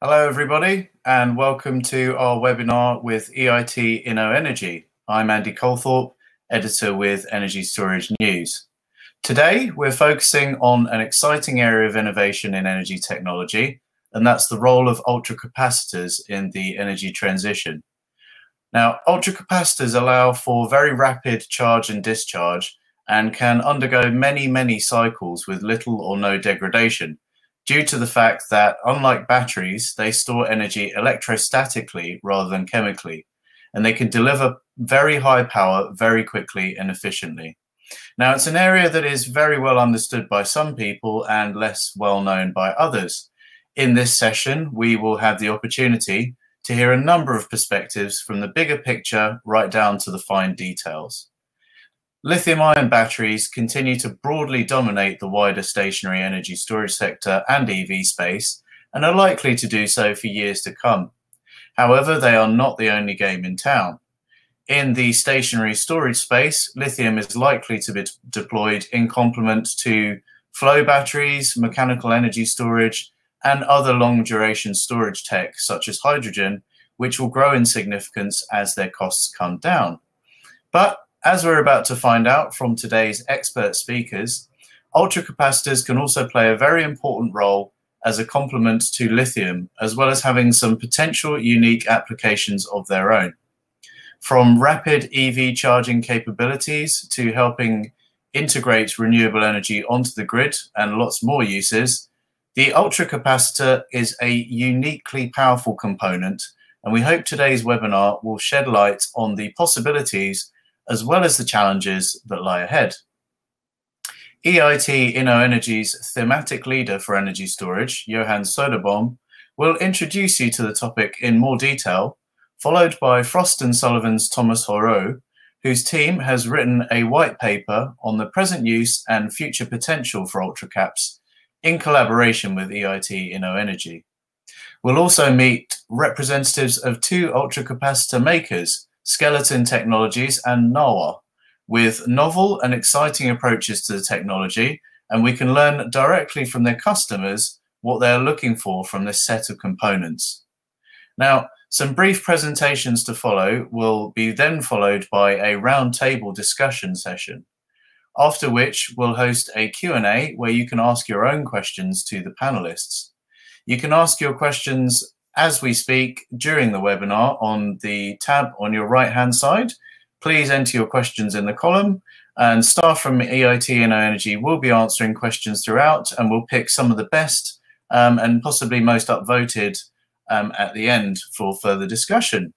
Hello, everybody, and welcome to our webinar with EIT InnoEnergy. I'm Andy Colthorpe, editor with Energy Storage News. Today, we're focusing on an exciting area of innovation in energy technology, and that's the role of ultracapacitors in the energy transition. Now, ultracapacitors allow for very rapid charge and discharge and can undergo many, many cycles with little or no degradation due to the fact that, unlike batteries, they store energy electrostatically rather than chemically, and they can deliver very high power very quickly and efficiently. Now, it's an area that is very well understood by some people and less well known by others. In this session, we will have the opportunity to hear a number of perspectives from the bigger picture right down to the fine details. Lithium ion batteries continue to broadly dominate the wider stationary energy storage sector and EV space and are likely to do so for years to come. However, they are not the only game in town. In the stationary storage space, lithium is likely to be deployed in complement to flow batteries, mechanical energy storage, and other long duration storage tech, such as hydrogen, which will grow in significance as their costs come down. But as we're about to find out from today's expert speakers, ultracapacitors can also play a very important role as a complement to lithium, as well as having some potential unique applications of their own. From rapid EV charging capabilities to helping integrate renewable energy onto the grid and lots more uses, the ultracapacitor is a uniquely powerful component, and we hope today's webinar will shed light on the possibilities as well as the challenges that lie ahead. EIT InnoEnergy's thematic leader for energy storage, Johan Söderbom, will introduce you to the topic in more detail, followed by Frost & Sullivan's Thomas Horeau, whose team has written a white paper on the present use and future potential for ultracaps in collaboration with EIT InnoEnergy. We'll also meet representatives of two ultracapacitor makers, Skeleton Technologies, and NAWA, with novel and exciting approaches to the technology, and we can learn directly from their customers what they're looking for from this set of components. Now, some brief presentations to follow will be then followed by a roundtable discussion session, after which we'll host a Q&A where you can ask your own questions to the panelists. You can ask your questions as we speak during the webinar on the tab on your right hand side. Please enter your questions in the column and staff from EIT InnoEnergy will be answering questions throughout and we'll pick some of the best um, and possibly most upvoted um, at the end for further discussion.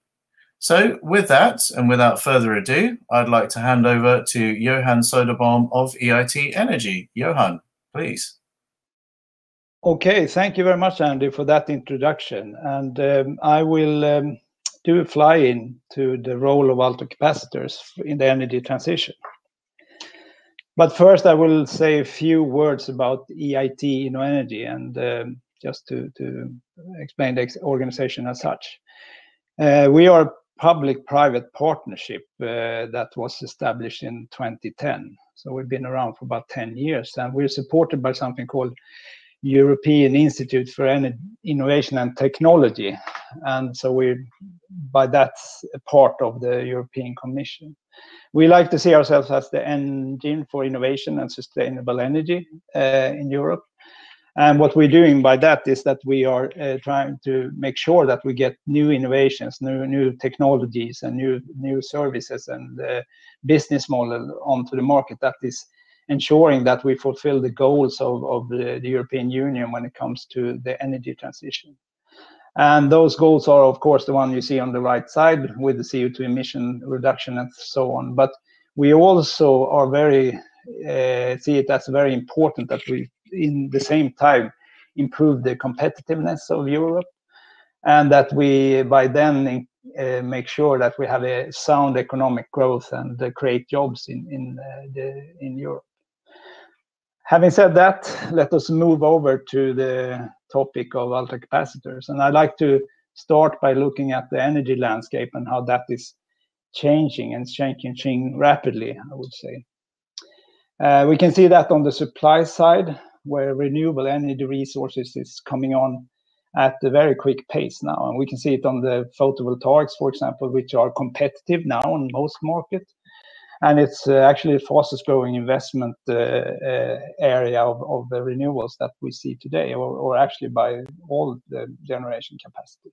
So with that and without further ado, I'd like to hand over to Johan Söderbom of EIT Energy. Johan, please. Okay, thank you very much, Andy, for that introduction. And um, I will um, do a fly-in to the role of ultracapacitors in the energy transition. But first, I will say a few words about EIT InnoEnergy and um, just to, to explain the organization as such. Uh, we are a public-private partnership uh, that was established in 2010. So we've been around for about 10 years, and we're supported by something called European Institute for Energy, Innovation and Technology. And so we're, by that, part of the European Commission. We like to see ourselves as the engine for innovation and sustainable energy uh, in Europe. And what we're doing by that is that we are uh, trying to make sure that we get new innovations, new new technologies, and new new services and uh, business model onto the market that is ensuring that we fulfill the goals of, of the, the, European Union when it comes to the energy transition. And those goals are, of course, the one you see on the right side with the CO2 emission reduction and so on. But we also are very uh, see it as very important that we, in the same time, improve the competitiveness of Europe, and that we, by then, uh, make sure that we have a sound economic growth and uh, create jobs in in the in Europe. Having said that, let us move over to the topic of ultracapacitors. And I'd like to start by looking at the energy landscape and how that is changing and changing rapidly, I would say. Uh, we can see that on the supply side, where renewable energy resources is coming on at a very quick pace now. And we can see it on the photovoltaics, for example, which are competitive now in most markets. And it's uh, actually the fastest growing investment uh, uh, area of, of the renewables that we see today, or, or actually by all the generation capacity.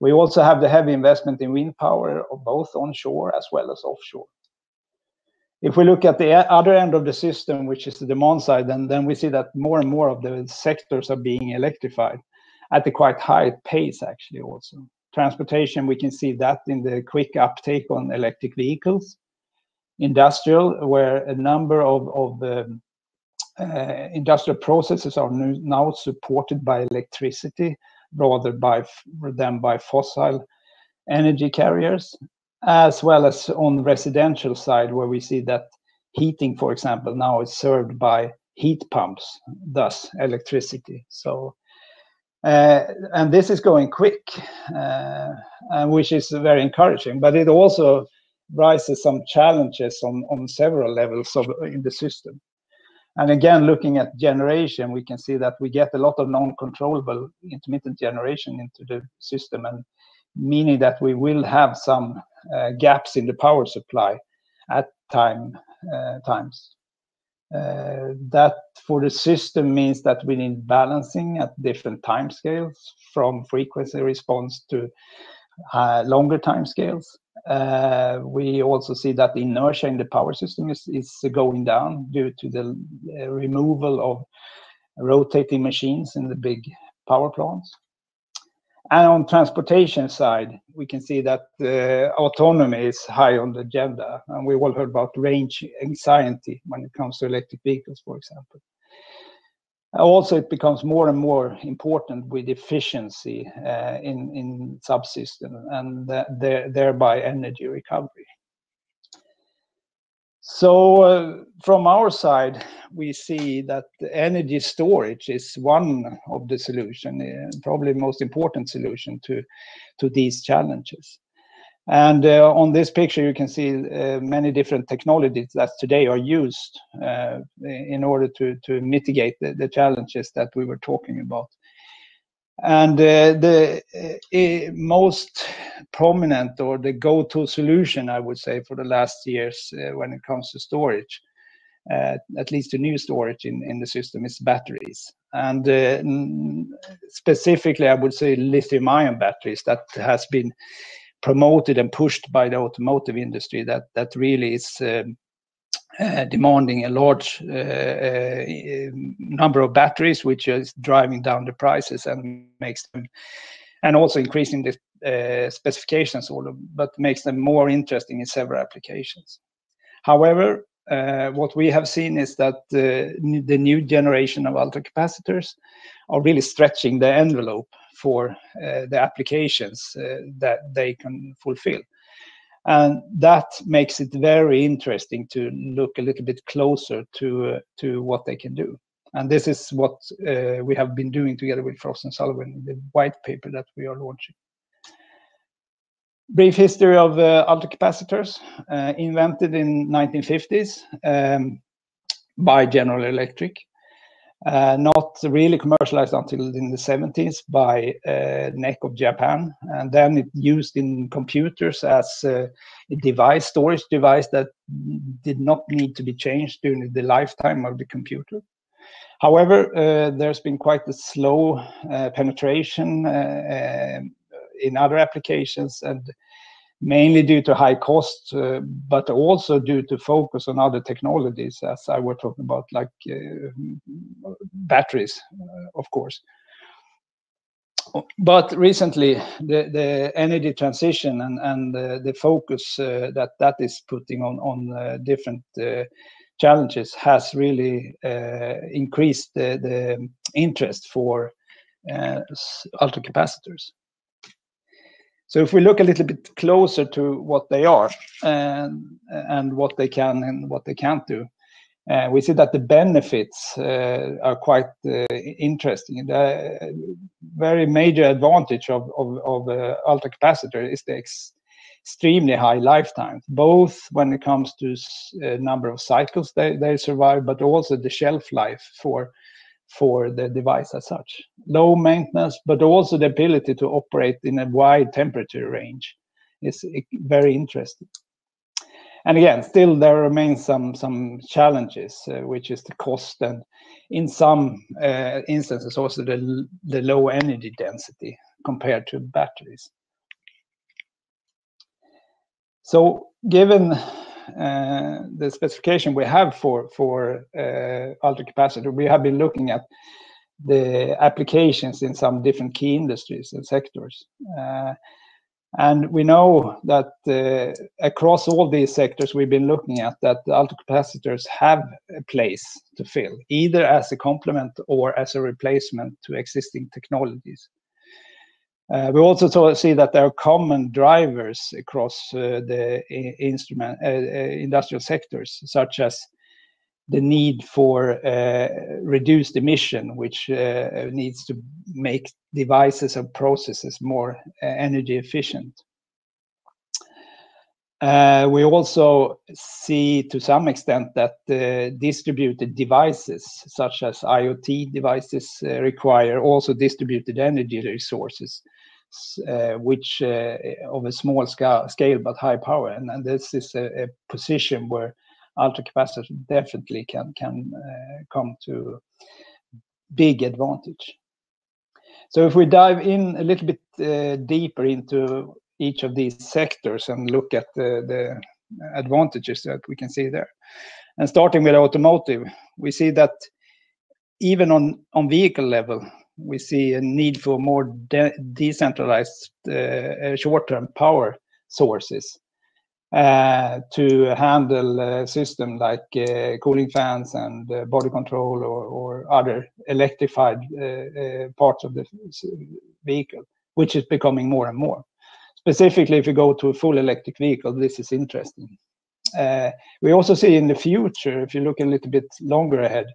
We also have the heavy investment in wind power, both onshore as well as offshore. If we look at the other end of the system, which is the demand side, then, then we see that more and more of the sectors are being electrified at a quite high pace, actually, also. Transportation, we can see that in the quick uptake on electric vehicles. Industrial, where a number of, of um, uh, industrial processes are now supported by electricity rather by, than by fossil energy carriers, as well as on the residential side, where we see that heating, for example, now is served by heat pumps, thus electricity. So uh, and this is going quick, uh, which is very encouraging. But it also raises some challenges on, several levels of in the system. And again, looking at generation, we can see that we get a lot of non-controllable intermittent generation into the system, and meaning that we will have some uh, gaps in the power supply at time uh, times. Uh, that for the system means that we need balancing at different time scales from frequency response to longer time scales. Uh, we also see that the inertia in the power system is, going down due to the uh, removal of rotating machines in the big power plants. And on transportation side, we can see that uh, autonomy is high on the agenda. And we all heard about range anxiety when it comes to electric vehicles, for example. Also, it becomes more and more important with efficiency uh, in, in subsystem and thereby energy recovery. So uh, from our side, we see that energy storage is one of the solution, uh, probably most important solution to, to these challenges. And uh, on this picture, you can see uh, many different technologies that today are used uh, in order to, to mitigate the, the challenges that we were talking about. And uh, the uh, most prominent or the go-to solution, I would say, for the last years uh, when it comes to storage, at least the new storage in, in the system, is batteries. And specifically, I would say lithium-ion batteries that has been promoted and pushed by the automotive industry that that really is um, uh, demanding a large uh, uh, number of batteries, which is driving down the prices and makes them, and also increasing the specifications, all of, but makes them more interesting in several applications. However, uh, what we have seen is that uh, the new generation of ultracapacitors are really stretching the envelope for uh, the applications that they can fulfill. And that makes it very interesting to look a little bit closer to, uh, to what they can do. And this is what we have been doing together with Frost and Sullivan, the white paper that we are launching. Brief history of uh, ultracapacitors, uh, invented in 1950s um, by General Electric. Uh, not really commercialized until in the 70s by uh, NEC of Japan, and then it used in computers as a device, storage device that did not need to be changed during the lifetime of the computer. However, uh, there's been quite a slow uh, penetration uh, in other applications, and mainly due to high cost, uh, but also due to focus on other technologies, as I were talking about, like uh, batteries, uh, of course. But recently, the, the energy transition and, and the focus uh, that that is putting on, on different challenges has really increased the, the interest for ultracapacitors. So if we look a little bit closer to what they are and, and what they can and what they can't do, uh, we see that the benefits uh, are quite uh, interesting. The very major advantage of, of, of uh, ultracapacitor is the ex extremely high lifetime, both when it comes to uh, number of cycles they, they survive, but also the shelf life for, for the device as such. Low maintenance, but also the ability to operate in a wide temperature range is very interesting. And again, still there remains some some challenges, uh, which is the cost and in some uh, instances also the the low energy density compared to batteries. So given the specification we have for for uh, ultracapacitor, we have been looking at the applications in some different key industries and sectors. Uh, and we know that uh, across all these sectors we've been looking at, that the ultracapacitors have a place to fill, either as a complement or as a replacement to existing technologies. Uh, we also see that there are common drivers across uh, the uh, uh, industrial sectors, such as the need for uh, reduced emission, which uh, needs to make devices and processes more energy efficient. We also see to some extent that distributed devices, such as IoT devices, require also distributed energy resources, which of a small scale, but high power. And, this is a, position where ultra ultracapacitor definitely can can uh, come to big advantage. So if we dive in a little bit uh, deeper into each of these sectors and look at the, the advantages that we can see there. And starting with automotive, we see that even on, on vehicle level, we see a need for more de decentralized uh, short-term power sources uh, to handle a system like uh, cooling fans and uh, body control or, or other electrified uh, uh, parts of the vehicle, which is becoming more and more. Specifically, if you go to a full electric vehicle, this is interesting. Uh, we also see in the future, if you look a little bit longer ahead,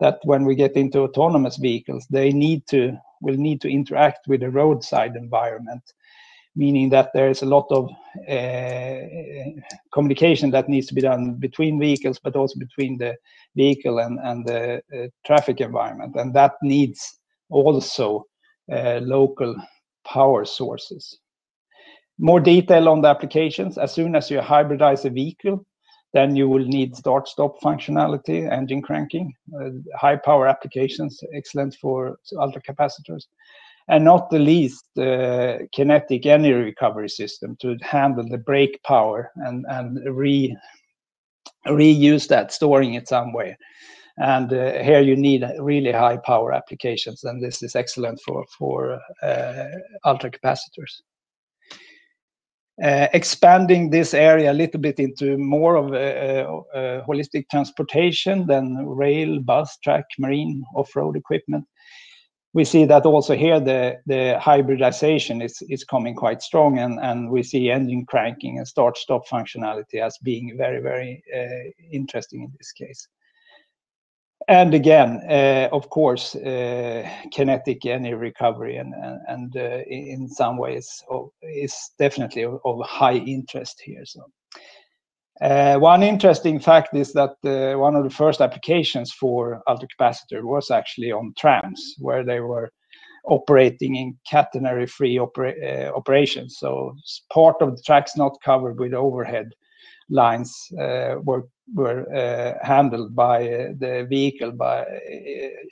that when we get into autonomous vehicles, they need to will need to interact with the roadside environment meaning that there is a lot of uh, communication that needs to be done between vehicles, but also between the vehicle and, and the uh, traffic environment. And that needs also uh, local power sources. More detail on the applications. As soon as you hybridize a vehicle, then you will need start-stop functionality, engine cranking, uh, high power applications, excellent for ultracapacitors and not the least uh, kinetic energy recovery system to handle the brake power and and re reuse that storing it somewhere and uh, here you need really high power applications and this is excellent for for uh, ultra capacitors. uh, Uh, expanding this area a little bit into more of a, a, a holistic transportation than rail bus track marine off-road equipment we see that also here the, hybridization is, coming quite strong and, we see engine cranking and start stop functionality as being very, very uh, interesting in this case. And again, uh, of course, uh, kinetic energy recovery and, and, and uh, in some ways of, is definitely of, of high interest here. So uh, one interesting fact is that uh, one of the first applications for ultracapacitor was actually on trams, where they were operating in catenary-free opera uh, operations. So part of the tracks not covered with overhead lines were were uh, handled by uh, the vehicle by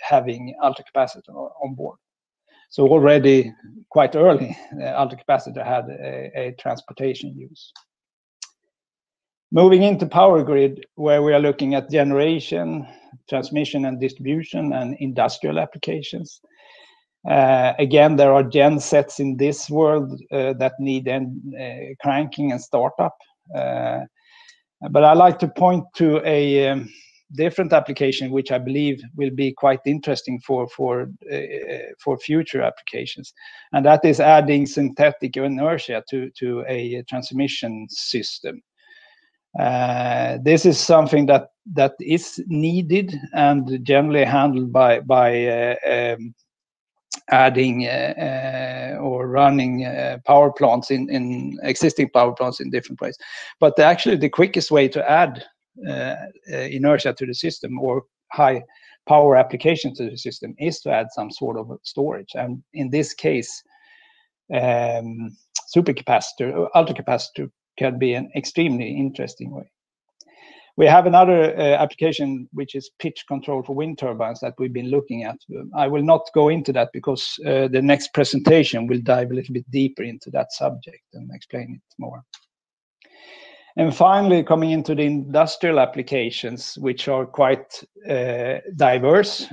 having ultracapacitor on board. So already quite early, ultracapacitor had a, a transportation use. Moving into power grid, where we are looking at generation, transmission and distribution, and industrial applications. Uh, again, there are gen sets in this world uh, that need uh, cranking and startup. But I like to point to a um, different application, which I believe will be quite interesting for for uh, for future applications, and that is adding synthetic inertia to to a transmission system. Uh, this is something that that is needed and generally handled by by uh, um, adding uh, uh or running uh, power plants in, in existing power plants in different ways. But actually, the quickest way to add inertia to the system or high power application to the system is to add some sort of storage. And in this case, um, supercapacitor, ultracapacitor can be an extremely interesting way. We have another uh, application which is pitch control for wind turbines that we've been looking at. I will not go into that because uh, the next presentation will dive a little bit deeper into that subject and explain it more. And finally, coming into the industrial applications, which are quite uh, diverse,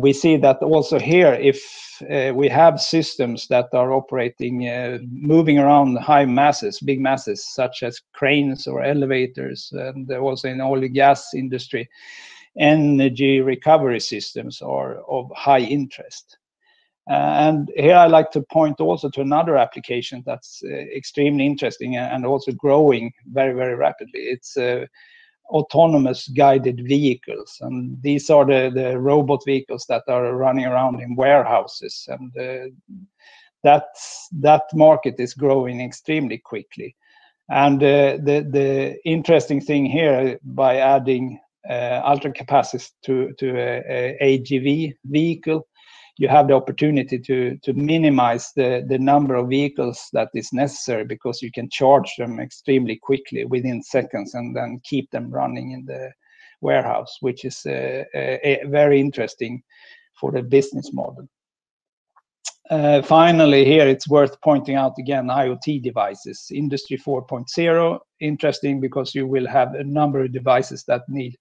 we see that also here, if uh, we have systems that are operating, uh, moving around high masses, big masses, such as cranes or elevators, and also in oil and gas industry, energy recovery systems are of high interest. And here I like to point also to another application that's uh, extremely interesting and also growing very, very rapidly. It's uh, autonomous guided vehicles. And these are the, the robot vehicles that are running around in warehouses. And uh, that, that market is growing extremely quickly. And uh, the, the interesting thing here, by adding uh, ultra capacitors to, to a, a AGV vehicle, you have the opportunity to to minimize the the number of vehicles that is necessary because you can charge them extremely quickly within seconds and then keep them running in the warehouse, which is uh, very interesting for the business model. Uh, finally, here it's worth pointing out again IoT devices, Industry 4.0, interesting because you will have a number of devices that need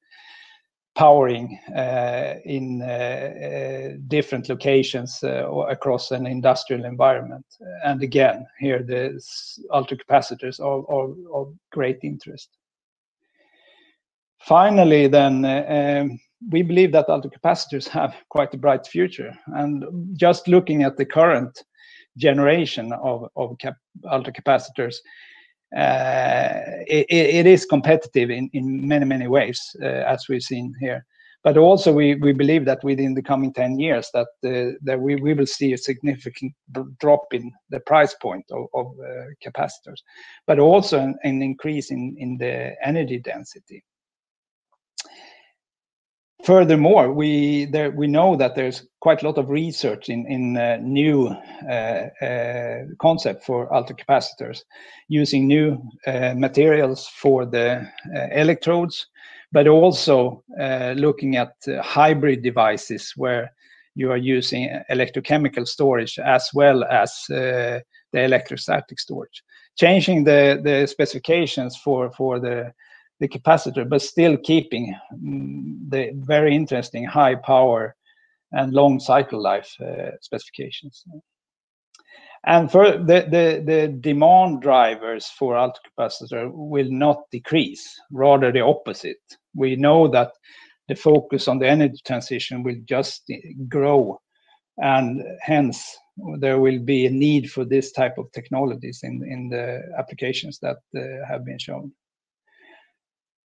powering uh, in uh, uh, different locations across an industrial environment. And again, here the ultracapacitors are, are of great interest. Finally, then, um, we believe that ultracapacitors have quite a bright future. And just looking at the current generation of, ultracapacitors, it, it is competitive in, in many, many ways, uh, as we've seen here. But also, we, we believe that within the coming 10 years, that uh, that we, we will see a significant drop in the price point of, of capacitors, but also an, an increase in, in the energy density. Furthermore, we there we know that there's quite a lot of research in in uh, new uh, uh, concept for ultracapacitors, using new uh, materials for the uh, electrodes, but also uh, looking at hybrid devices where you are using electrochemical storage as well as the electrostatic storage, changing the the specifications for for the the capacitor, but still keeping mm, the very interesting high power and long cycle life uh, specifications. And for the, the, the demand drivers for ultracapacitor will not decrease, rather the opposite. We know that the focus on the energy transition will just grow, and hence there will be a need for this type of technologies in, in the applications that uh, have been shown.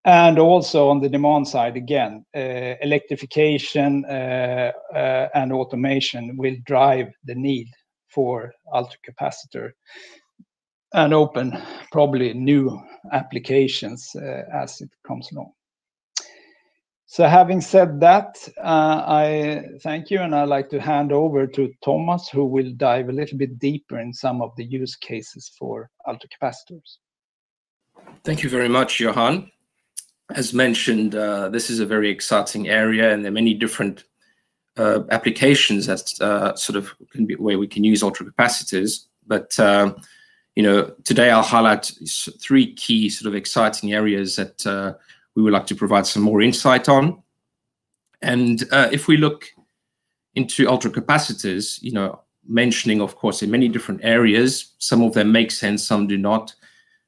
And also on the demand side, again, uh, electrification uh, uh, and automation will drive the need for ultracapacitor and open probably new applications as it comes along. So having said that, I thank you, and I'd like to hand over to Thomas, who will dive a little bit deeper in some of the use cases for ultracapacitors. Thank you very much, Johan as mentioned, uh, this is a very exciting area, and there are many different uh, applications that uh, sort of can be where we can use ultracapacitors. But um, you know, today I'll highlight three key sort of exciting areas that uh, we would like to provide some more insight on. And uh, if we look into ultracapacitors, you know, mentioning, of course, in many different areas, some of them make sense, some do not.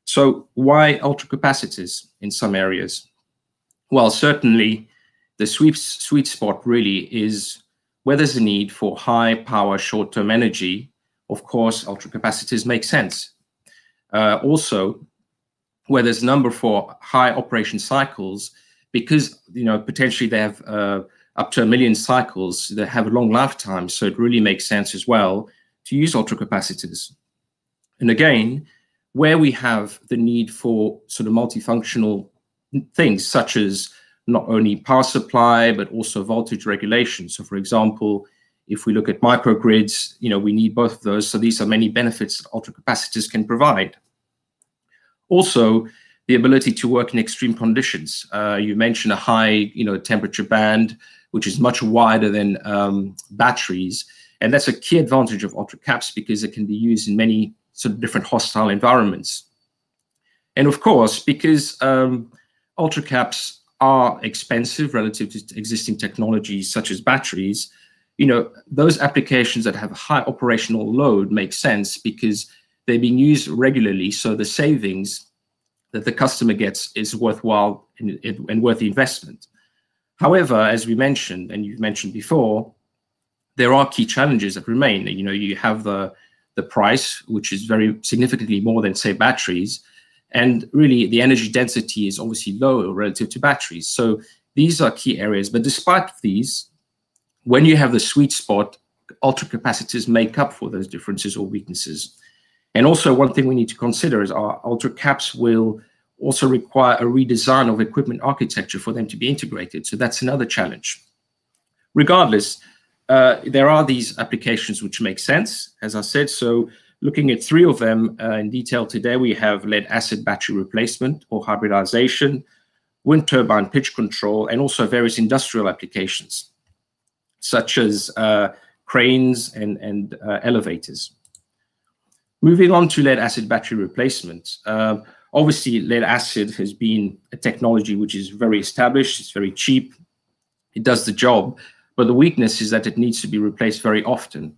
So why ultracapacitors in some areas? Well, certainly the sweet, sweet spot really is where there's a need for high power short-term energy. Of course, ultracapacitors make sense. Uh, also, where there's a number for high operation cycles, because you know potentially they have uh, up to a million cycles, they have a long lifetime, so it really makes sense as well to use ultracapacitors. And again, where we have the need for sort of multifunctional things such as not only power supply, but also voltage regulation. So for example, if we look at microgrids, you know, we need both of those. So these are many benefits that ultracapacitors can provide. Also, the ability to work in extreme conditions. Uh, you mentioned a high, you know, temperature band, which is much wider than um, batteries. And that's a key advantage of ultracaps because it can be used in many sort of different hostile environments. And of course, because um, ultracaps are expensive relative to existing technologies such as batteries, you know, those applications that have a high operational load make sense because they're being used regularly. So the savings that the customer gets is worthwhile and, and worth the investment. However, as we mentioned, and you've mentioned before, there are key challenges that remain. You know, you have the the price, which is very significantly more than say batteries, and really the energy density is obviously lower relative to batteries. So these are key areas. But despite these, when you have the sweet spot, ultracapacitors make up for those differences or weaknesses. And also one thing we need to consider is our ultracaps will also require a redesign of equipment architecture for them to be integrated. So that's another challenge. Regardless, uh, there are these applications which make sense, as I said. So looking at three of them uh, in detail today, we have lead acid battery replacement or hybridization, wind turbine pitch control, and also various industrial applications, such as uh, cranes and, and uh, elevators. Moving on to lead acid battery replacement. Uh, obviously, lead acid has been a technology which is very established, it's very cheap, it does the job, but the weakness is that it needs to be replaced very often,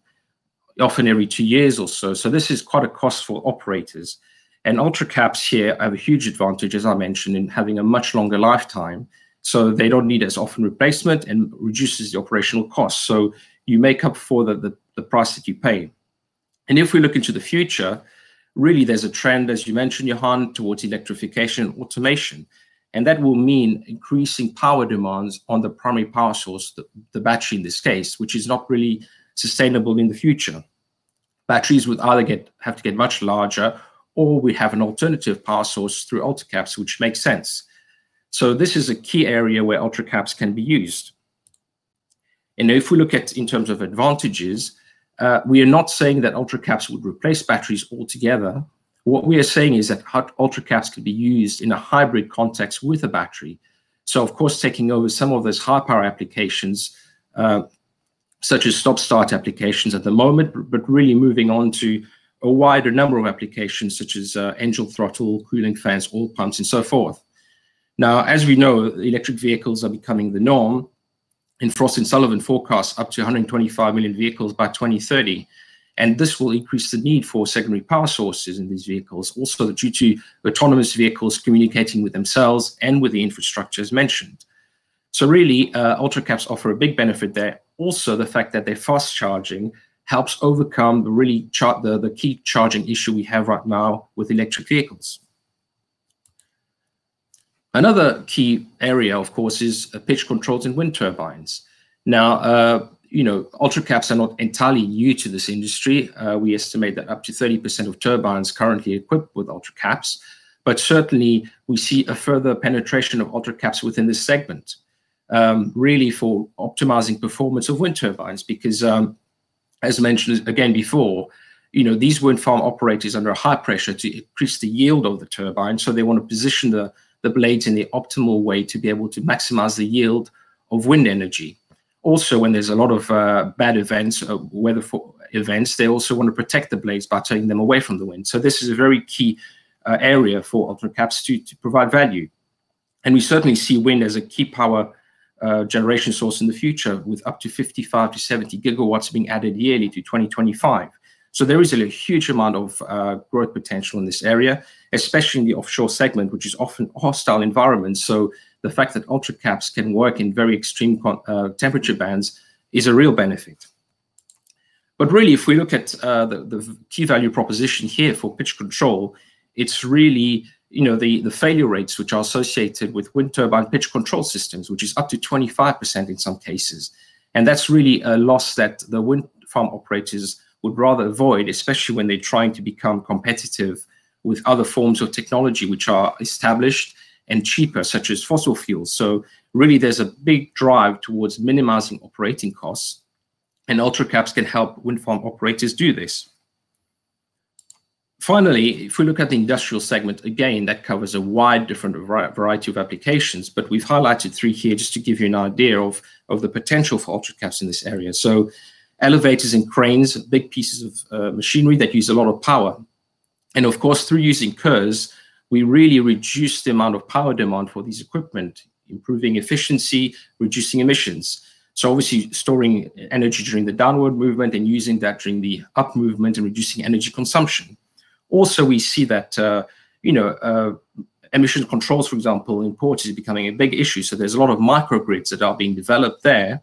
often every two years or so. So this is quite a cost for operators. And ultra caps here have a huge advantage, as I mentioned, in having a much longer lifetime. So they don't need as often replacement and reduces the operational cost. So you make up for the, the, the price that you pay. And if we look into the future, really there's a trend, as you mentioned, Johan, towards electrification and automation. And that will mean increasing power demands on the primary power source, the, the battery in this case, which is not really sustainable in the future. Batteries would either get have to get much larger or we have an alternative power source through ultracaps, which makes sense. So this is a key area where ultracaps can be used. And if we look at in terms of advantages, uh, we are not saying that ultracaps would replace batteries altogether. What we are saying is that ultracaps can be used in a hybrid context with a battery. So, of course, taking over some of those high power applications, uh, such as stop start applications at the moment, but really moving on to a wider number of applications, such as uh, engine throttle, cooling fans, oil pumps, and so forth. Now, as we know, electric vehicles are becoming the norm in Frost and Sullivan forecasts up to 125 million vehicles by 2030. And this will increase the need for secondary power sources in these vehicles, also due to autonomous vehicles communicating with themselves and with the infrastructure as mentioned. So really, uh, ultracaps offer a big benefit there. Also, the fact that they're fast charging helps overcome the really the, the key charging issue we have right now with electric vehicles. Another key area, of course, is uh, pitch controls in wind turbines. Now, uh, you know, ultracaps are not entirely new to this industry. Uh, we estimate that up to 30% of turbines currently equipped with ultracaps, but certainly we see a further penetration of ultracaps within this segment, um, really for optimizing performance of wind turbines, because um, as mentioned again before, you know, these wind farm operators under high pressure to increase the yield of the turbine, so they want to position the the blades in the optimal way to be able to maximize the yield of wind energy. Also, when there's a lot of uh, bad events, uh, weather events, they also want to protect the blades by turning them away from the wind. So this is a very key uh, area for ultracaps to, to provide value. And we certainly see wind as a key power uh, generation source in the future with up to 55 to 70 gigawatts being added yearly to 2025. So there is a huge amount of uh, growth potential in this area, especially in the offshore segment, which is often hostile environments. So the fact that ultra caps can work in very extreme uh, temperature bands is a real benefit. But really, if we look at uh, the, the key value proposition here for pitch control, it's really you know the, the failure rates which are associated with wind turbine pitch control systems, which is up to 25% in some cases. And that's really a loss that the wind farm operators would rather avoid, especially when they're trying to become competitive with other forms of technology which are established and cheaper, such as fossil fuels. So really, there's a big drive towards minimizing operating costs, and ultracaps can help wind farm operators do this. Finally, if we look at the industrial segment, again, that covers a wide different variety of applications, but we've highlighted three here just to give you an idea of, of the potential for ultracaps in this area. So elevators and cranes, big pieces of uh, machinery that use a lot of power. And of course, through using KERS, we really reduce the amount of power demand for these equipment, improving efficiency, reducing emissions. So obviously storing energy during the downward movement and using that during the up movement and reducing energy consumption. Also, we see that, uh, you know, uh, emission controls, for example, in ports is becoming a big issue. So there's a lot of microgrids that are being developed there.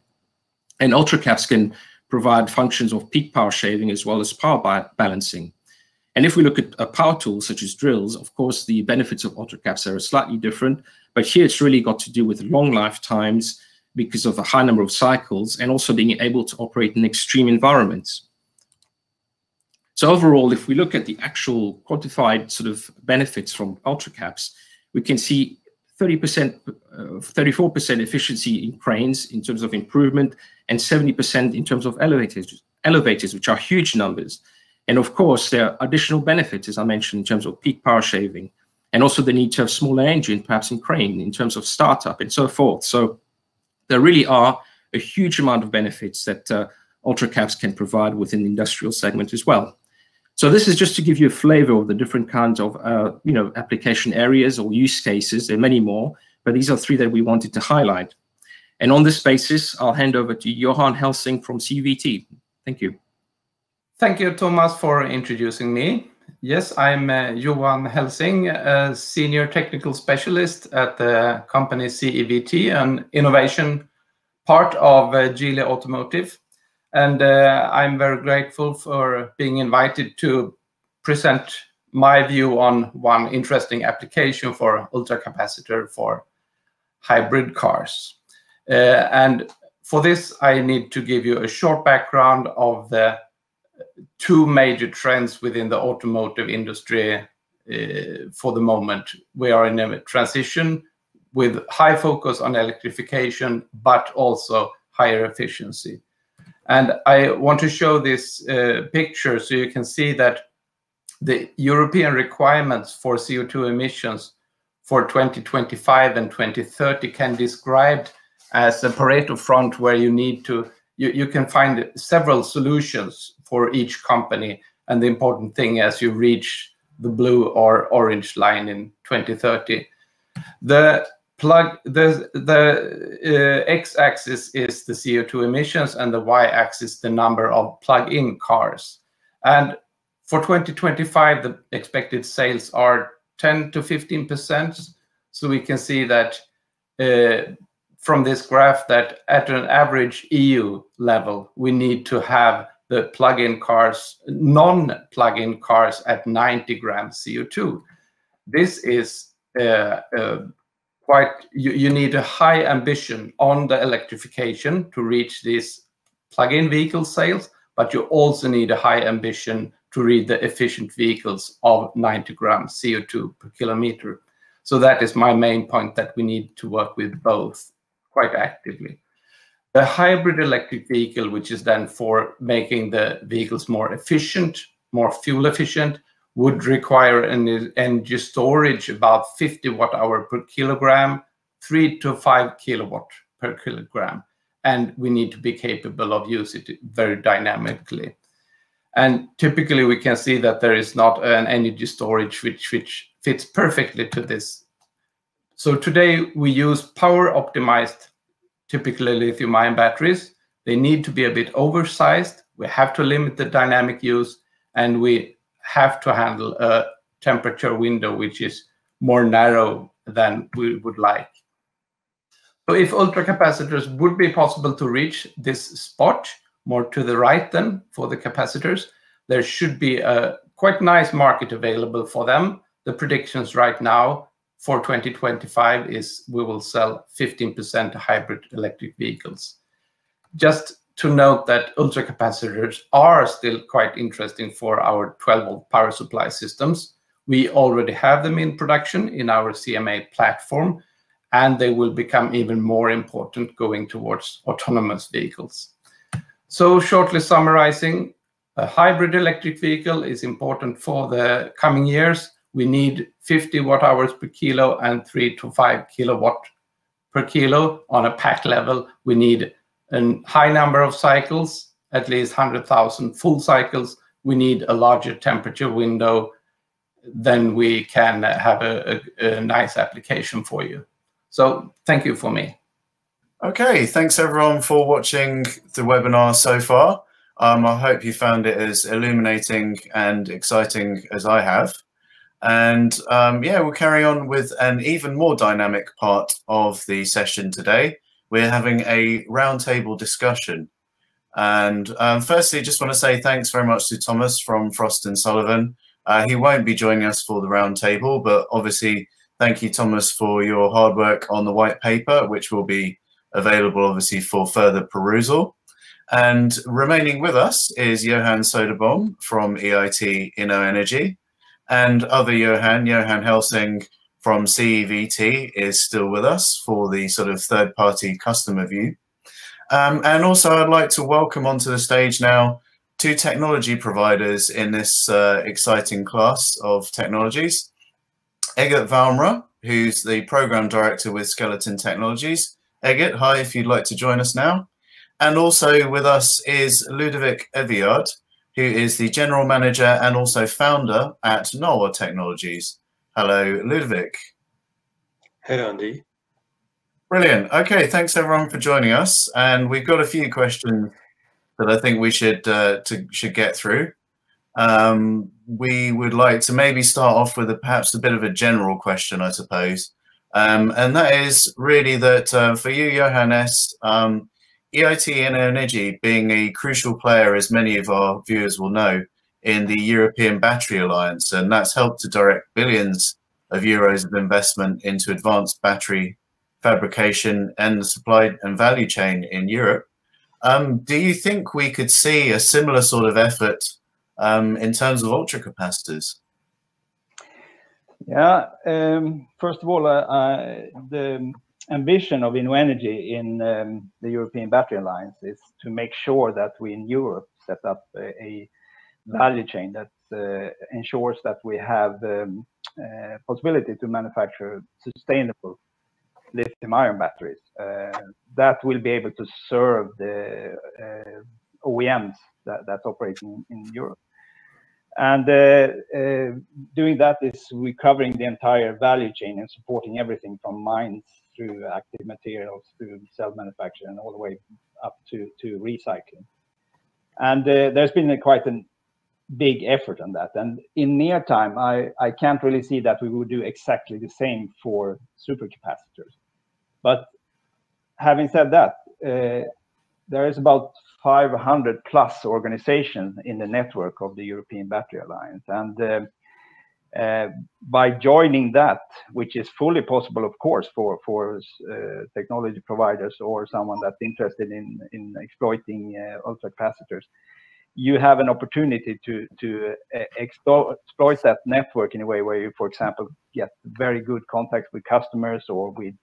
And ultracaps can provide functions of peak power shaving as well as power balancing. And if we look at a power tool such as drills, of course, the benefits of ultracaps are slightly different. But here it's really got to do with long lifetimes because of the high number of cycles and also being able to operate in extreme environments. So overall, if we look at the actual quantified sort of benefits from ultra caps, we can see 30%, 34% uh, efficiency in cranes in terms of improvement, and 70% in terms of elevators, elevators, which are huge numbers. And of course, there are additional benefits, as I mentioned, in terms of peak power shaving, and also the need to have smaller engine, perhaps in crane, in terms of startup and so forth. So there really are a huge amount of benefits that uh, ultracaps can provide within the industrial segment as well. So this is just to give you a flavor of the different kinds of uh, you know application areas or use cases. There are many more, but these are three that we wanted to highlight. And on this basis, I'll hand over to Johan Helsing from CEVT. Thank you. Thank you, Thomas, for introducing me. Yes, I'm uh, Johan Helsing, a senior technical specialist at the company CEVT, an innovation part of uh, Geely Automotive. And uh, I'm very grateful for being invited to present my view on one interesting application for ultracapacitor for hybrid cars. Uh, and for this, I need to give you a short background of the two major trends within the automotive industry uh, for the moment. We are in a transition with high focus on electrification, but also higher efficiency. And I want to show this uh, picture so you can see that the European requirements for CO2 emissions for 2025 and 2030 can be described as a Pareto front where you need to, you, you can find several solutions for each company. And the important thing as you reach the blue or orange line in 2030. The plug the the uh, x-axis is the CO2 emissions and the y-axis the number of plug-in cars. And for 2025, the expected sales are 10 to 15 percent. So we can see that uh, from this graph that at an average EU level, we need to have the plug-in cars, non-plug-in cars at 90 grams CO2. This is uh, uh, quite you, you need a high ambition on the electrification to reach these plug-in vehicle sales, but you also need a high ambition to reach the efficient vehicles of 90 grams CO2 per kilometer. So that is my main point that we need to work with both quite actively. The hybrid electric vehicle, which is then for making the vehicles more efficient, more fuel efficient, would require an energy storage about 50 watt hour per kilogram, three to five kilowatt per kilogram. And we need to be capable of using it very dynamically. And typically we can see that there is not an energy storage which, which fits perfectly to this. So today we use power optimized, typically lithium ion batteries. They need to be a bit oversized. We have to limit the dynamic use and we have to handle a temperature window which is more narrow than we would like. So if ultracapacitors would be possible to reach this spot, more to the right than for the capacitors, there should be a quite nice market available for them. The predictions right now for 2025 is we will sell 15% hybrid electric vehicles. Just to note that ultracapacitors are still quite interesting for our 12 volt power supply systems. We already have them in production in our CMA platform, and they will become even more important going towards autonomous vehicles. So shortly summarizing, a hybrid electric vehicle is important for the coming years. We need 50 watt hours per kilo and 3 to 5 kilowatt per kilo on a pack level. We need a high number of cycles, at least 100,000 full cycles. We need a larger temperature window, then we can have a, a, a nice application for you. So thank you for me. Okay, thanks everyone for watching the webinar so far. Um, I hope you found it as illuminating and exciting as I have. And um, yeah, we'll carry on with an even more dynamic part of the session today. We're having a roundtable discussion. And um, firstly, just want to say thanks very much to Thomas from Frost and Sullivan. Uh, he won't be joining us for the roundtable, but obviously, thank you, Thomas, for your hard work on the white paper, which will be available obviously for further perusal. And remaining with us is Johan Söderbom from EIT InnoEnergy and other Johan, Johan Helsing from CEVT is still with us for the sort of third party customer view. Um, and also I'd like to welcome onto the stage now two technology providers in this uh, exciting class of technologies. Egert Valmra, who's the program director with Skeleton Technologies. Egert, hi, if you'd like to join us now. And also with us is Ludovic Eviard, who is the general manager and also founder at NAWA Technologies. Hello, Ludovic. Hey, Andy. Brilliant. Okay, thanks everyone for joining us. And we've got a few questions that I think we should uh, to, should get through. Um, we would like to maybe start off with a, perhaps a bit of a general question, I suppose. Um, and that is really that uh, for you, Johannes, um, EIT Energy being a crucial player, as many of our viewers will know, in the European Battery Alliance, and that's helped to direct billions of euros of investment into advanced battery fabrication and the supply and value chain in Europe. Um, do you think we could see a similar sort of effort um, in terms of ultracapacitors? Yeah, um, first of all, uh, uh, the ambition of InnoEnergy in um, the European Battery Alliance is to make sure that we in Europe set up a, a value chain that uh, ensures that we have um, uh, possibility to manufacture sustainable lithium ion batteries. Uh, that will be able to serve the OEMs that, that's operating in Europe. And doing that is recovering the entire value chain and supporting everything from mines through active materials, through cell manufacturing, all the way up to, to recycling. And there's been quite a big effort on that. And in near time, I, I can't really see that we would do exactly the same for supercapacitors. But having said that, uh, there is about 500 plus organizations in the network of the European Battery Alliance. And uh, uh, by joining that, which is fully possible, of course, for for uh, technology providers or someone that's interested in in exploiting uh, ultracapacitors, you have an opportunity to to uh, exploit that network in a way where you, for example, get very good contacts with customers or with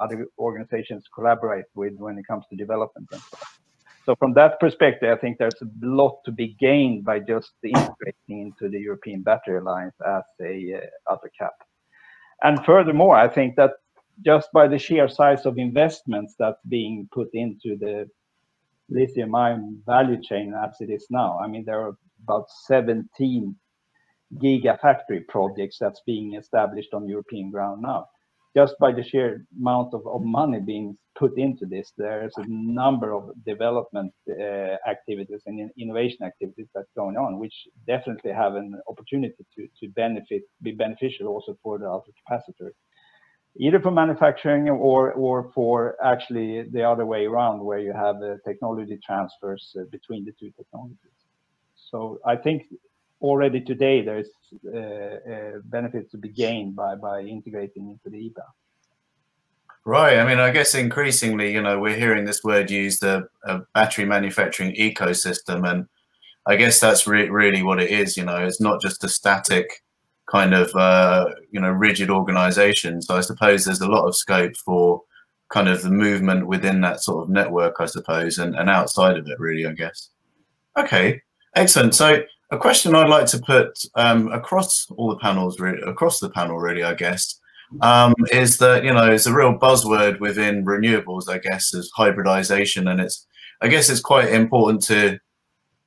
other organizations collaborate with when it comes to development and stuff. So from that perspective, I think there's a lot to be gained by just integrating into the European Battery Alliance as a uh, other cap. And furthermore, I think that just by the sheer size of investments that's being put into the lithium ion value chain as it is now, I mean, there are about 17 gigafactory projects that's being established on European ground now. Just by the sheer amount of, of money being put into this, there's a number of development uh, activities and innovation activities that's going on, which definitely have an opportunity to, to benefit, be beneficial also for the ultracapacitor, either for manufacturing or, or for actually the other way around, where you have uh, technology transfers uh, between the two technologies. So I think already today there's uh, uh, benefits to be gained by by integrating into the EBA. Right. I mean, I guess increasingly, you know, we're hearing this word used, a, a battery manufacturing ecosystem, and I guess that's re really what it is. You know, it's not just a static kind of uh, you know rigid organization. So I suppose there's a lot of scope for kind of the movement within that sort of network, I suppose, and, and outside of it, really, I guess. Okay, excellent. So a question I'd like to put um, across all the panels, really, across the panel, really, I guess, um, is that you know it's a real buzzword within renewables, I guess, is hybridization, and it's I guess it's quite important to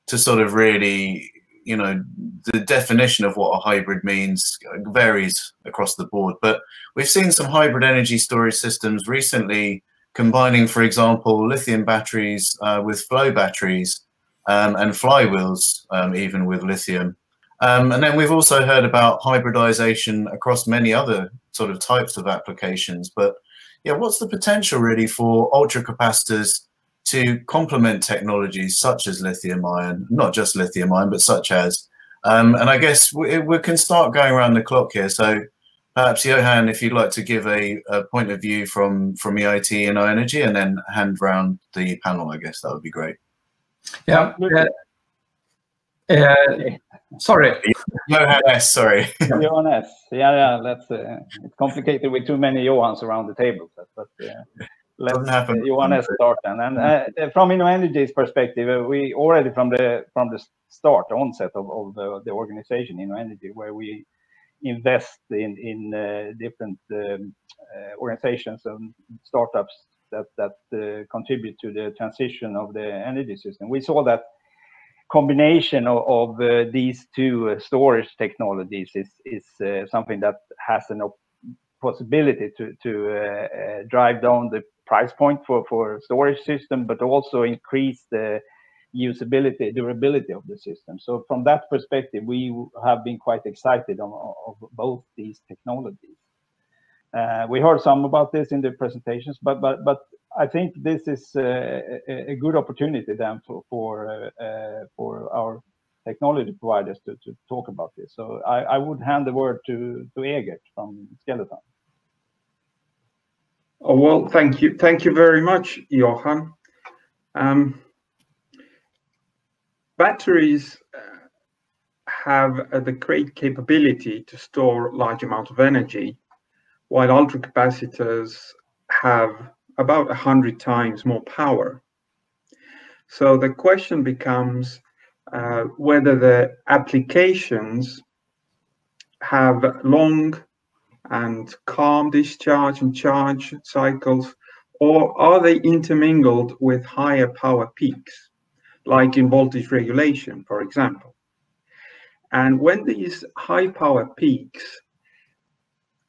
to sort of really you know the definition of what a hybrid means varies across the board but we've seen some hybrid energy storage systems recently combining for example lithium batteries uh, with flow batteries um, and flywheels um, even with lithium. Um, and then we've also heard about hybridization across many other sort of types of applications but yeah what's the potential really for ultracapacitors to complement technologies such as lithium ion, not just lithium ion, but such as. Um, and I guess we, we, can start going around the clock here. So perhaps Johan, if you'd like to give a, a point of view from, from EIT InnoEnergy and then hand round the panel, I guess that would be great. Yeah. Uh, uh, sorry. Johan S, sorry. Johan S. Yeah, yeah, that's uh, it's complicated with too many Johans around the table. But, but let's happen. you want to start then. And uh, from InnoEnergy's perspective, uh, we already from the from the start, onset of, of the, the organization InnoEnergy, where we invest in in uh, different um, uh, organizations and startups that that uh, contribute to the transition of the energy system. We saw that combination of, of uh, these two storage technologies is is something that has an possibility to to drive down the price point for, for storage system, but also increase the usability, durability of the system. So from that perspective, we have been quite excited of, of both these technologies. Uh, we heard some about this in the presentations, but but but I think this is a, a, good opportunity then for for uh, uh, for our technology providers to, to talk about this. So I, I would hand the word to to Egert from Skeleton. Oh, well, thank you. Thank you very much, Johan. Um, batteries uh, have uh, the great capability to store large amounts of energy, while ultracapacitors have about 100 times more power. So the question becomes uh, whether the applications have long and calm discharge and charge cycles, or are they intermingled with higher power peaks, like in voltage regulation, for example? And when these high power peaks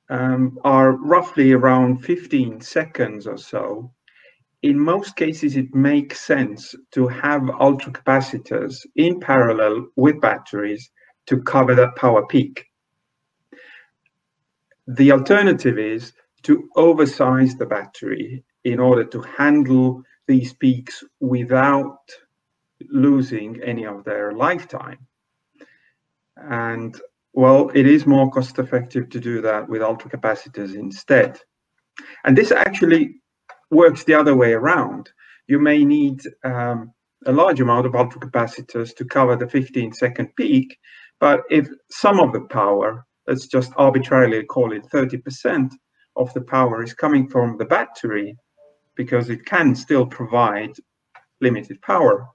um, are roughly around 15 seconds or so, in most cases, it makes sense to have ultracapacitors in parallel with batteries to cover that power peak. The alternative is to oversize the battery in order to handle these peaks without losing any of their lifetime. And well, it is more cost effective to do that with ultracapacitors instead. And this actually works the other way around. You may need um, a large amount of ultracapacitors to cover the 15 second peak, but if some of the power let's just arbitrarily call it 30% of the power is coming from the battery because it can still provide limited power,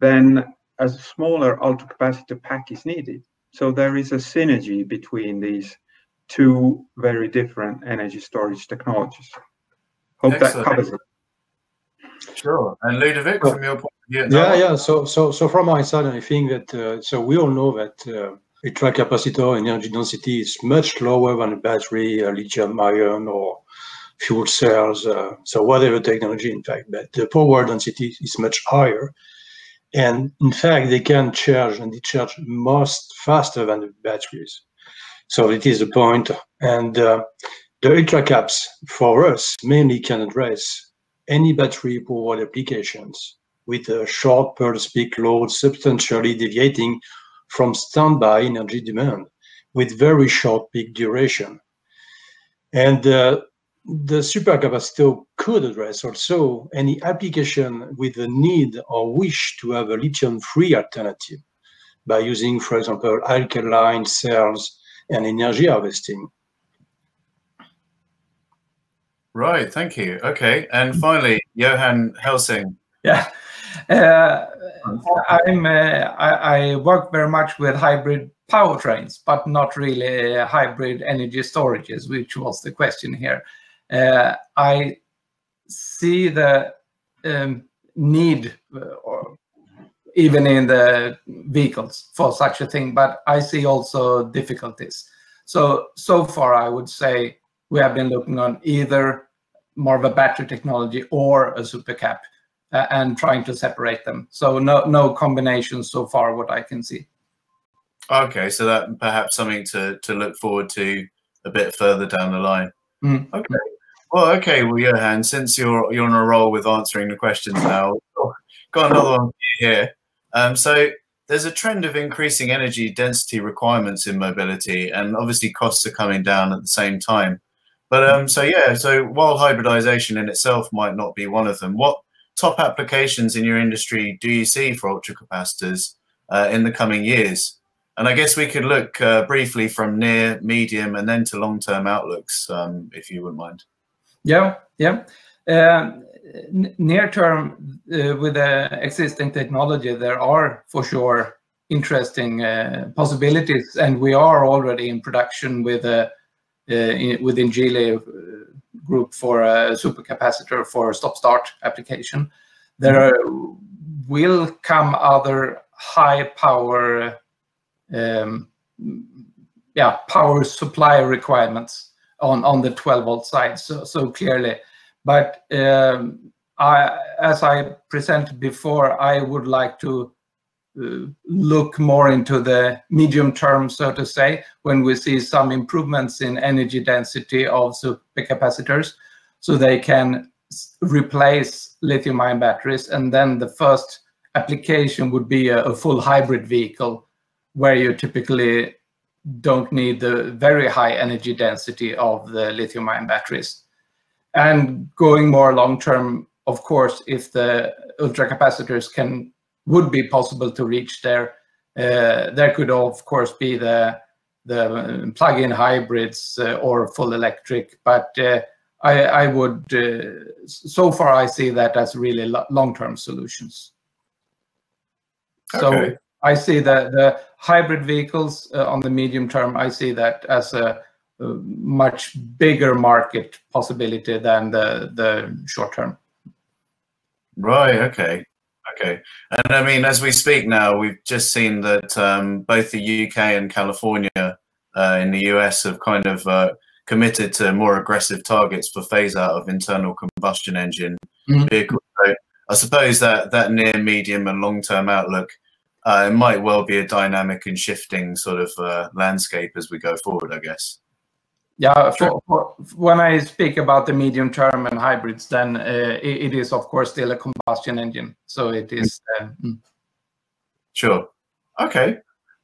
then a smaller ultracapacitor pack is needed. So there is a synergy between these two very different energy storage technologies. Hope Excellent. that covers it. Sure. And Ludovic, from your point of view. Yeah, yeah. So, so, so from my side, I think that uh, so we all know that uh, capacitor energy density is much lower than a battery, a lithium ion, or fuel cells, uh, so whatever technology, in fact, but the power density is much higher. And in fact, they can charge and discharge most faster than the batteries. So it is a point. And uh, the ultra caps for us mainly can address any battery powered applications with a short pulse peak load substantially deviating from standby energy demand with very short peak duration. And uh, the supercapacitor could address also any application with the need or wish to have a lithium-free alternative by using, for example, alkaline cells and energy harvesting. Right, thank you. Okay, and finally, Johan Helsing. Yeah, uh, I'm, uh, I, I, work very much with hybrid powertrains, but not really hybrid energy storages, which was the question here. Uh, I see the um, need, uh, or even in the vehicles, for such a thing, but I see also difficulties. So so far, I would say we have been looking on either more of a battery technology or a supercap and trying to separate them. So no no combinations so far, what I can see. Okay, so that perhaps something to to look forward to a bit further down the line. Mm. Okay. Well, okay. Well, Johan, since you're you're on a roll with answering the questions now, got another one here. Um, so there's a trend of increasing energy density requirements in mobility, and obviously costs are coming down at the same time. But um, so yeah, so while hybridization in itself might not be one of them, what top applications in your industry do you see for ultracapacitors uh, in the coming years? And I guess we could look uh, briefly from near, medium, and then to long-term outlooks, um, if you wouldn't mind. Yeah, yeah. Uh, near term, uh, with the existing technology, there are for sure interesting uh, possibilities, and we are already in production with a uh, in, within Geely uh, group for a supercapacitor for a stop-start application. There are, will come other high power um, yeah, power supply requirements on, on the 12 volt side so, so clearly. But um, I, as I presented before, I would like to look more into the medium term, so to say, when we see some improvements in energy density of supercapacitors, so they can replace lithium ion batteries. And then the first application would be a, a full hybrid vehicle where you typically don't need the very high energy density of the lithium ion batteries. And going more long term, of course, if the ultracapacitors can would be possible to reach there, uh, there could of course be the the plug-in hybrids uh, or full electric, but uh, I, I would uh, so far I see that as really long-term solutions. Okay. So I see the, the hybrid vehicles uh, on the medium term, I see that as a, a, much bigger market possibility than the, the short term. Right, okay. Okay. And I mean, as we speak now, we've just seen that um, both the UK and California uh, in the US have kind of uh, committed to more aggressive targets for phase out of internal combustion engine mm -hmm. vehicles. So I suppose that that near, medium, and long term outlook uh, it might well be a dynamic and shifting sort of uh, landscape as we go forward, I guess. Yeah, for, for, when I speak about the medium term and hybrids, then uh, it, it is of course still a combustion engine. So it is. Uh, mm. Sure. Okay.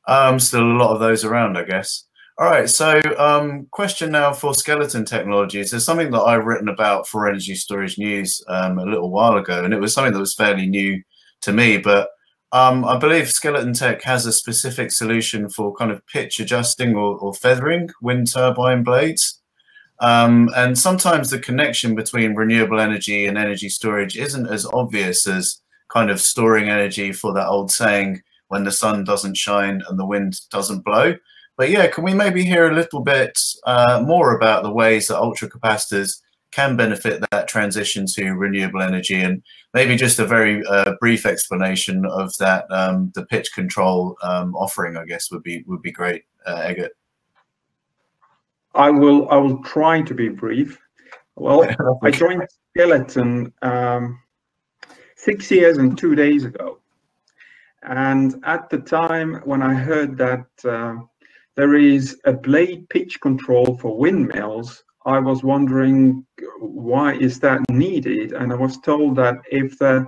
Um, still a lot of those around, I guess. All right. So, um, question now for skeleton technologies. There's something that I've written about for Energy Storage News um, a little while ago, and it was something that was fairly new to me, but um, I believe Skeleton Tech has a specific solution for kind of pitch adjusting or, or feathering wind turbine blades. Um, and sometimes the connection between renewable energy and energy storage isn't as obvious as kind of storing energy for that old saying, when the sun doesn't shine and the wind doesn't blow. But yeah, can we maybe hear a little bit uh, more about the ways that ultracapacitors can benefit that transition to renewable energy. And maybe just a very uh, brief explanation of that um, the pitch control um, offering i guess would be would be great uh, Egert. i will i will try to be brief. Well i joined skeleton um, six years and two days ago. And at the time when i heard that uh, there is a blade pitch control for windmills I was wondering why is that needed, and I was told that if the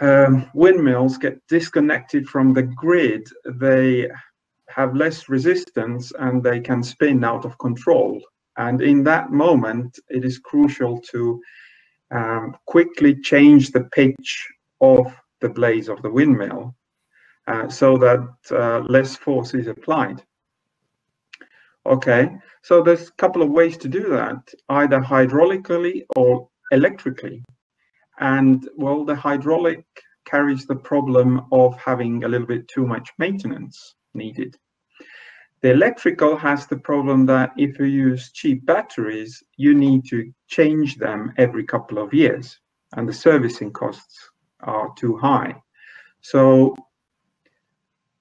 um, windmills get disconnected from the grid, they have less resistance and they can spin out of control. And in that moment, it is crucial to um, quickly change the pitch of the blades of the windmill uh, so that uh, less force is applied. Okay, so there's a couple of ways to do that, either hydraulically or electrically. And well, the hydraulic carries the problem of having a little bit too much maintenance needed. The electrical has the problem that if you use cheap batteries, you need to change them every couple of years, and the servicing costs are too high. So,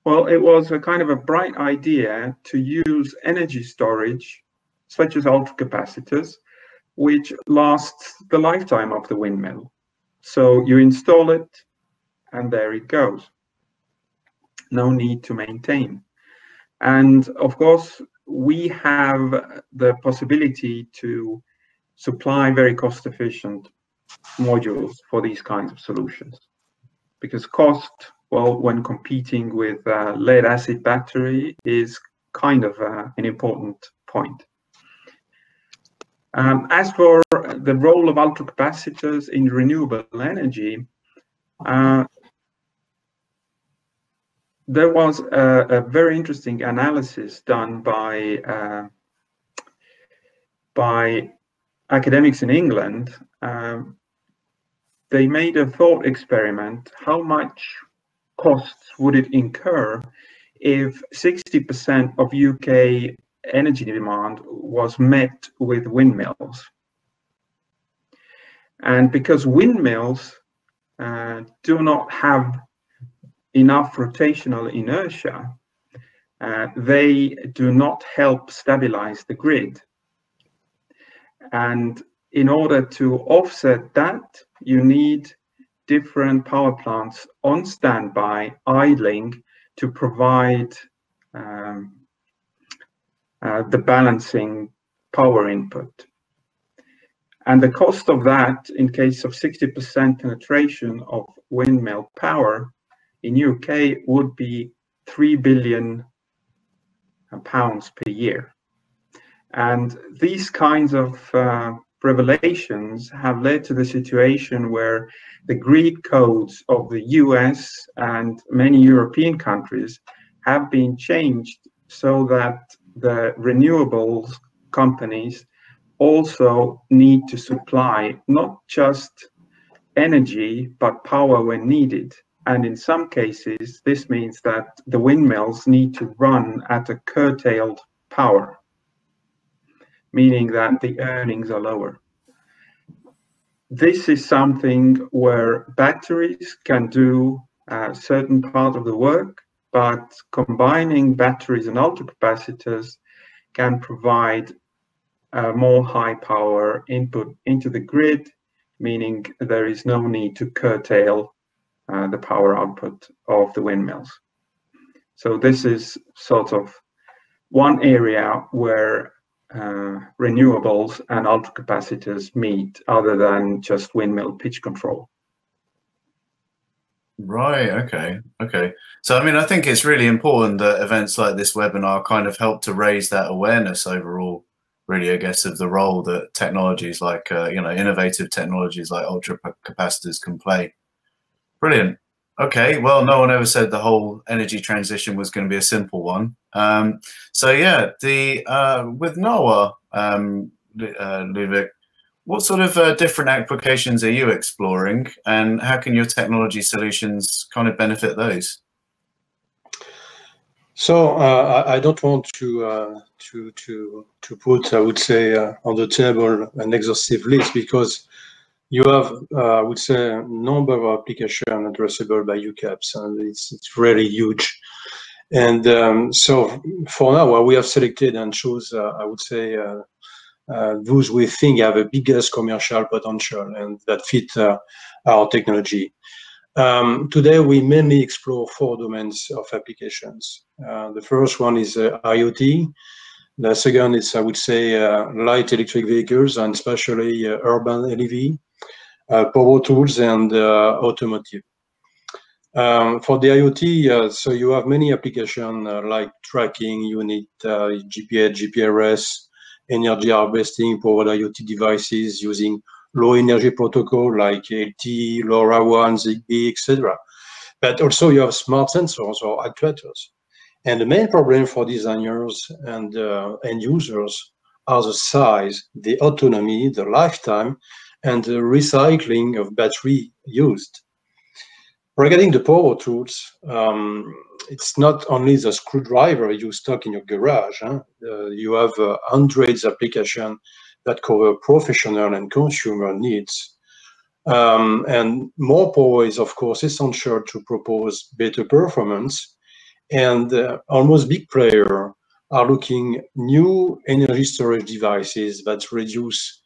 well, it was a kind of a bright idea to use energy storage, such as ultracapacitors, which lasts the lifetime of the windmill. So you install it, and there it goes. No need to maintain. And of course, we have the possibility to supply very cost efficient modules for these kinds of solutions. Because cost, well, when competing with uh, lead acid battery is kind of uh, an important point. Um, as for the role of ultracapacitors in renewable energy, uh, there was a, a, very interesting analysis done by uh, by academics in England. Um, they made a thought experiment: how much costs would it incur if 60% of UK energy demand was met with windmills? And because windmills uh, do not have enough rotational inertia, uh, they do not help stabilize the grid. And in order to offset that, you need different power plants on standby, idling, to provide um, uh, the balancing power input. And the cost of that, in case of 60% penetration of windmill power, in UK would be 3 billion pounds per year. And these kinds of uh, revelations have led to the situation where the grid codes of the US and many European countries have been changed so that the renewables companies also need to supply not just energy but power when needed. And in some cases, this means that the windmills need to run at a curtailed power, meaning that the earnings are lower. This is something where batteries can do a certain part of the work, but combining batteries and ultracapacitors can provide a more high power input into the grid, meaning there is no need to curtail uh, the power output of the windmills. So this is sort of one area where uh, renewables and ultracapacitors meet other than just windmill pitch control. Right. Okay. Okay. So, I mean, I think it's really important that events like this webinar kind of help to raise that awareness overall, really, I guess, of the role that technologies like, uh, you know, innovative technologies like ultra capacitors can play Brilliant. Okay, well, no one ever said the whole energy transition was going to be a simple one. Um, so yeah, the uh, with NAWA, um, uh, Ludwig, what sort of uh, different applications are you exploring, and how can your technology solutions kind of benefit those? So uh, I don't want to uh, to to to put, I would say, uh, on the table an exhaustive list because you have, uh, I would say, a number of applications addressable by UCAPS, and it's, it's really huge. And um, so for now, we have selected and chose, uh, I would say, uh, uh those we think have the biggest commercial potential and that fit uh, our technology. Um, today, we mainly explore four domains of applications. Uh, the first one is IoT. The second is, I would say, light electric vehicles and especially urban LEV. Uh, power tools and uh, automotive. Um, for the IoT, uh, so you have many applications like tracking unit, GPS, GPRS, energy harvesting, powered IoT devices using low energy protocol like LTE, LoRaWAN, ZigBee, etc. But also you have smart sensors or actuators. And the main problem for designers and uh, end users are the size, the autonomy, the lifetime, and the recycling of battery used. Regarding the power tools, um, it's not only the screwdriver you stock in your garage. Huh? Uh, you have uh, hundreds of applications that cover professional and consumer needs. Um, and more power is, of course, essential to propose better performance. And uh, almost big players are looking new energy storage devices that reduce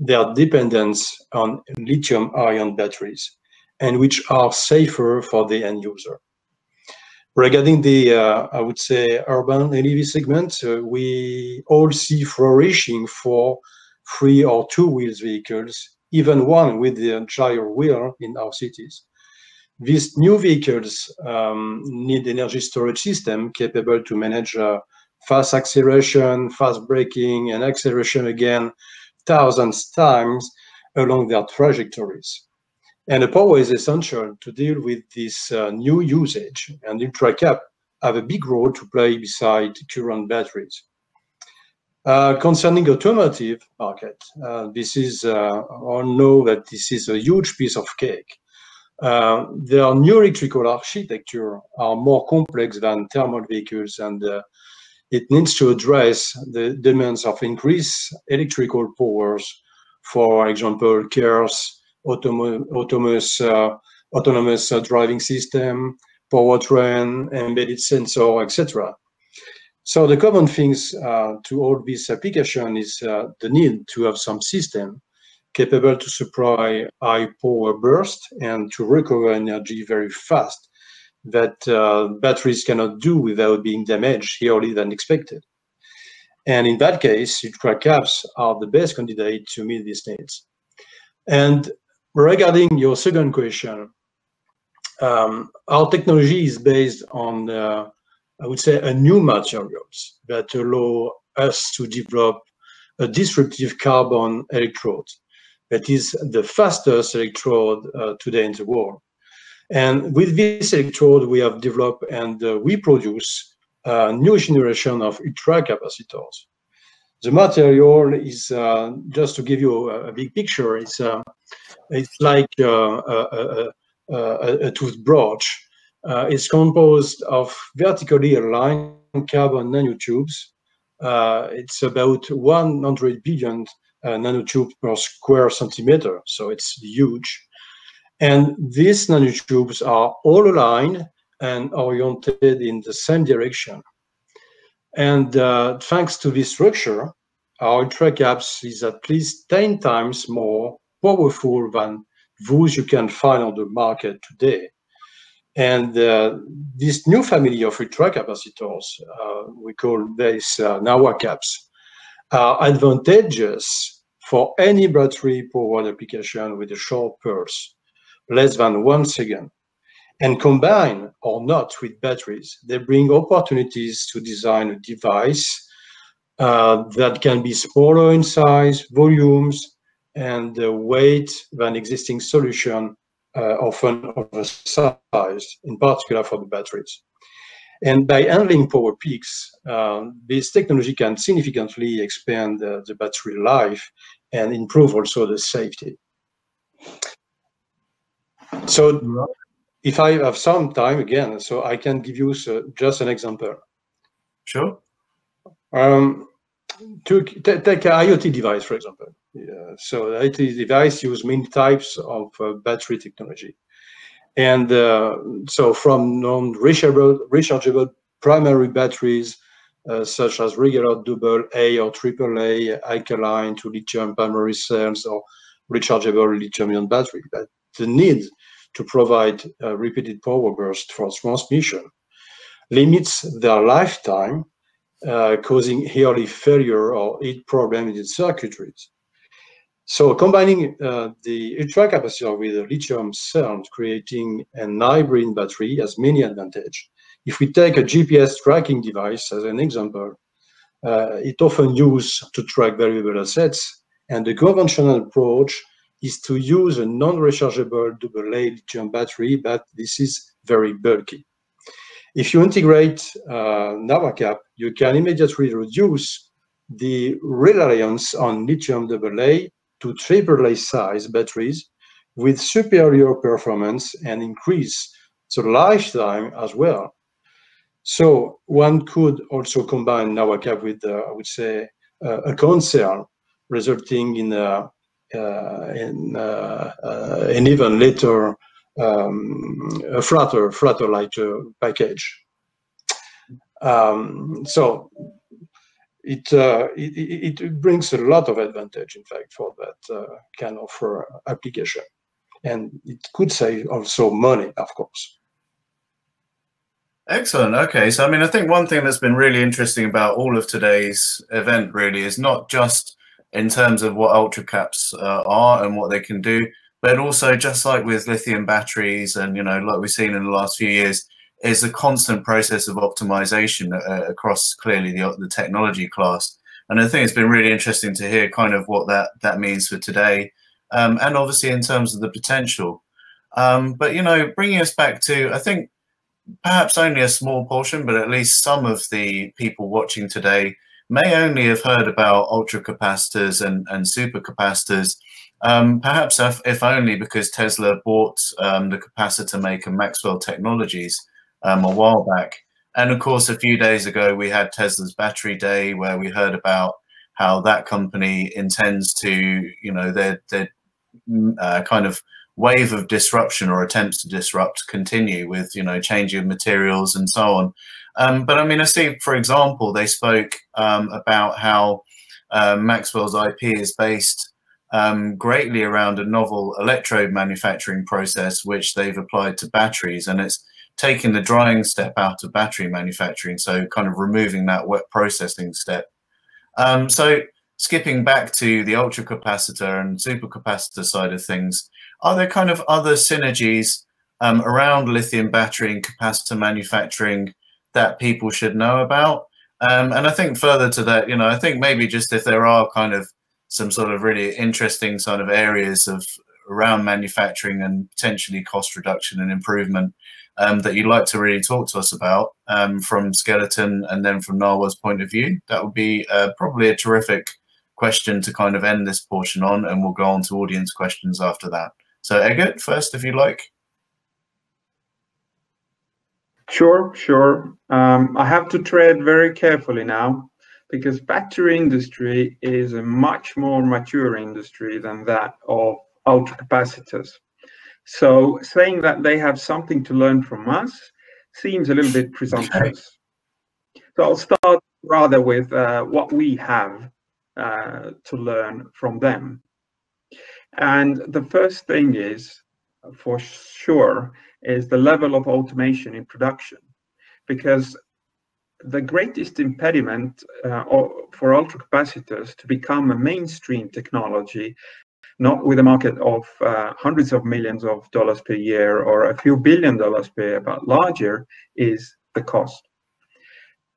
their dependence on lithium-ion batteries and which are safer for the end user. Regarding the, uh, I would say, urban NEV segment, uh, we all see flourishing for three or two wheels vehicles, even one with the gyro wheel in our cities. These new vehicles um, need energy storage system capable to manage uh, fast acceleration, fast braking, and acceleration again thousands times along their trajectories. And the power is essential to deal with this uh, new usage, and UltraCap have a big role to play beside current batteries. Uh, concerning automotive market, uh, this is, uh, all know that this is a huge piece of cake. Uh, their new electrical architecture are more complex than thermal vehicles and uh, it needs to address the demands of increased electrical powers, for example, cars, autonomous, uh, autonomous uh, driving system, powertrain, embedded sensor, etc. So the common things uh, to all this application is uh, the need to have some system capable to supply high power burst and to recover energy very fast that uh, batteries cannot do without being damaged earlier than expected. And in that case, ultracaps are the best candidate to meet these needs. And regarding your second question, um, our technology is based on, uh, I would say, a new materials that allow us to develop a disruptive carbon electrode that is the fastest electrode uh, today in the world. And with this electrode, we have developed and uh, we produce a new generation of ultra capacitors. The material is, uh, just to give you a, a big picture, it's, uh, it's like uh, a, a, a, toothbrush. Uh, it's composed of vertically aligned carbon nanotubes. Uh, it's about 100 billion nanotubes per square centimeter, so it's huge. And these nanotubes are all aligned and oriented in the same direction. And uh, thanks to this structure, our ultracaps is at least 10 times more powerful than those you can find on the market today. And uh, this new family of ultracapacitors, uh, we call this uh, NAWA caps, are advantageous for any battery powered application with a short pulse less than one second. And combine or not with batteries, they bring opportunities to design a device uh, that can be smaller in size, volumes, and uh, weight than existing solution, uh, often oversized, in particular for the batteries. And by handling power peaks, um, this technology can significantly expand the battery life and improve also the safety. So if I have some time again, so I can give you just an example. Sure. Um, to take an IoT device, for example. Yeah, so the IoT device use many types of uh, battery technology. And uh, so from non-rechargeable rechargeable primary batteries, uh, such as regular double A or triple A alkaline to lithium primary cells or rechargeable lithium-ion battery. But the need to provide a repeated power burst for transmission limits their lifetime, uh, causing early failure or heat problem in the circuitries. So combining uh, the ultra capacitor with a lithium cell, creating an hybrid battery has many advantages. If we take a GPS tracking device as an example, uh, it often used to track variable assets, and the conventional approach is to use a non-rechargeable AA lithium battery, but this is very bulky. if you integrate uh, NAWACap, you can immediately reduce the reliance on lithium AA to AAA size batteries with superior performance and increase the lifetime as well. So one could also combine NAWACap with, uh, I would say, uh, a coin cell, resulting in, a, uh, in uh, uh, an even later um, a flatter, flatter like package. Um, so it, uh, it, it brings a lot of advantage, in fact, for that uh, kind of uh, application, and it could save also money, of course. Excellent. Okay, so I mean, I think one thing that's been really interesting about all of today's event really is not just in terms of what ultracaps uh, are and what they can do, but also just like with lithium batteries and you know like we've seen in the last few years is a constant process of optimization uh, across clearly the, the technology class. And i think it's been really interesting to hear kind of what that that means for today um, and obviously in terms of the potential. Um, but you know bringing us back to i think perhaps only a small portion but at least some of the people watching today may only have heard about ultracapacitors and, and supercapacitors um, perhaps if, if, only because Tesla bought um, the capacitor maker Maxwell Technologies um, a while back. And of course, a few days ago, we had Tesla's battery day where we heard about how that company intends to, you know, their, their mm, uh, kind of wave of disruption or attempts to disrupt continue with, you know, changing materials and so on. Um, but I mean, I see, for example, they spoke um, about how uh, Maxwell's IP is based um, greatly around a novel electrode manufacturing process which they've applied to batteries and it's taking the drying step out of battery manufacturing so kind of removing that wet processing step. Um, so skipping back to the ultracapacitor and supercapacitor side of things are there kind of other synergies um, around lithium battery and capacitor manufacturing that people should know about um, and I think further to that, you know, I think maybe just if there are kind of some sort of really interesting sort of areas of around manufacturing and potentially cost reduction and improvement um, that you'd like to really talk to us about um, from Skeleton and then from NAWA's point of view, that would be uh, probably a terrific question to kind of end this portion on, and we'll go on to audience questions after that. So, Egert, first, if you like. Sure, sure. Um, I have to tread very carefully now because battery industry is a much more mature industry than that of ultra capacitors. So saying that they have something to learn from us seems a little bit presumptuous. So I'll start rather with uh, what we have uh, to learn from them. And the first thing is, for sure, is the level of automation in production. Because the greatest impediment uh, for ultracapacitors to become a mainstream technology, not with a market of uh, hundreds of millions of dollars per year or a few billion dollars per year, but larger, is the cost.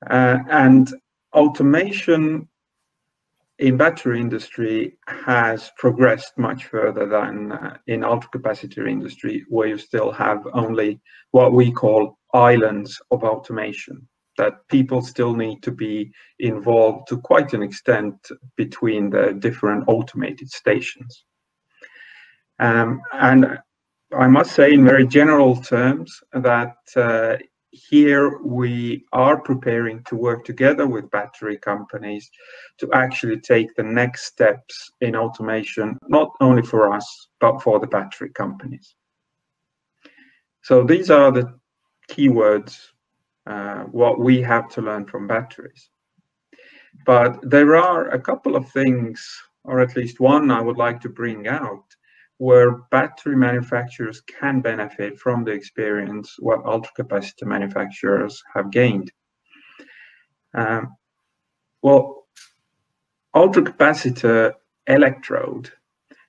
Uh, and automation in battery industry has progressed much further than uh, in ultracapacitor industry, where you still have only what we call islands of automation that people still need to be involved to quite an extent between the different automated stations. Um, and I must say, in very general terms, that uh, here we are preparing to work together with battery companies to actually take the next steps in automation, not only for us, but for the battery companies. So these are the keywords uh, what we have to learn from batteries. But there are a couple of things, or at least one I would like to bring out, where battery manufacturers can benefit from the experience what ultracapacitor manufacturers have gained. Um, well, ultracapacitor electrode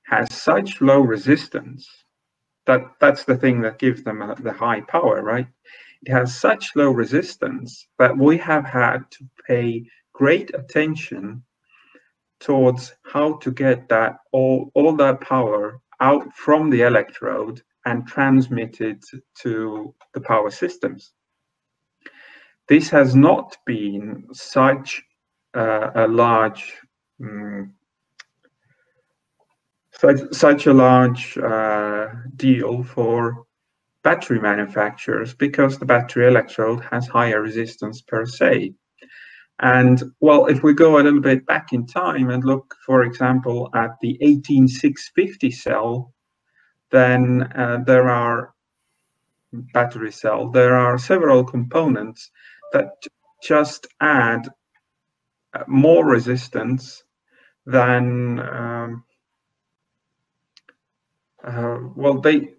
has such low resistance that that's the thing that gives them the high power, right? it has such low resistance that we have had to pay great attention towards how to get that all, all that power out from the electrode and transmitted to the power systems. this has not been such uh, a large um, such, such a large uh, deal for battery manufacturers because the battery electrode has higher resistance per se. And well, if we go a little bit back in time and look, for example, at the 18650 cell, then uh, there are battery cell, there are several components that just add uh, more resistance than um, uh, well they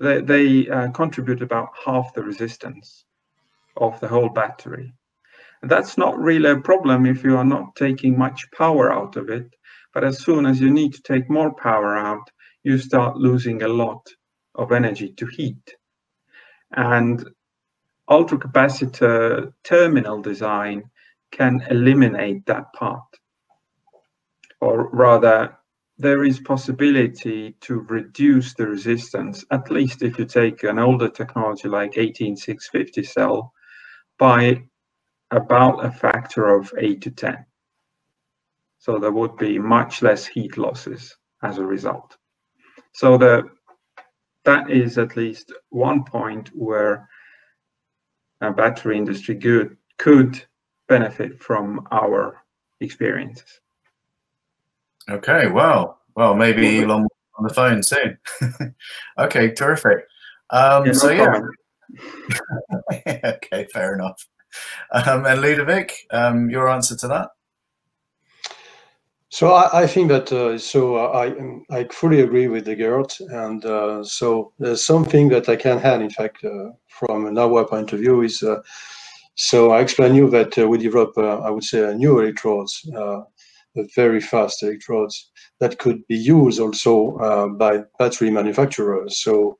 they, they uh, contribute about half the resistance of the whole battery that's not really a problem if you are not taking much power out of it but as soon as you need to take more power out you start losing a lot of energy to heat and ultracapacitor terminal design can eliminate that part. Or rather, there is possibility to reduce the resistance, at least if you take an older technology like 18650 cell, by about a factor of 8 to 10. So there would be much less heat losses as a result. So the that is at least one point where a battery industry good could benefit from our experiences. Okay, well, well, maybe Elon on the phone soon. okay, terrific. Um, yeah, so yeah. okay, fair enough. Um, and Ludovic, um, your answer to that? So I, I think that uh, so I I fully agree with the Gert, and uh, so there's something that I can add. In fact, uh, from our point of view, is uh, so I explain you that uh, we develop uh, I would say new electrodes, very fast electrodes that could be used also by battery manufacturers. So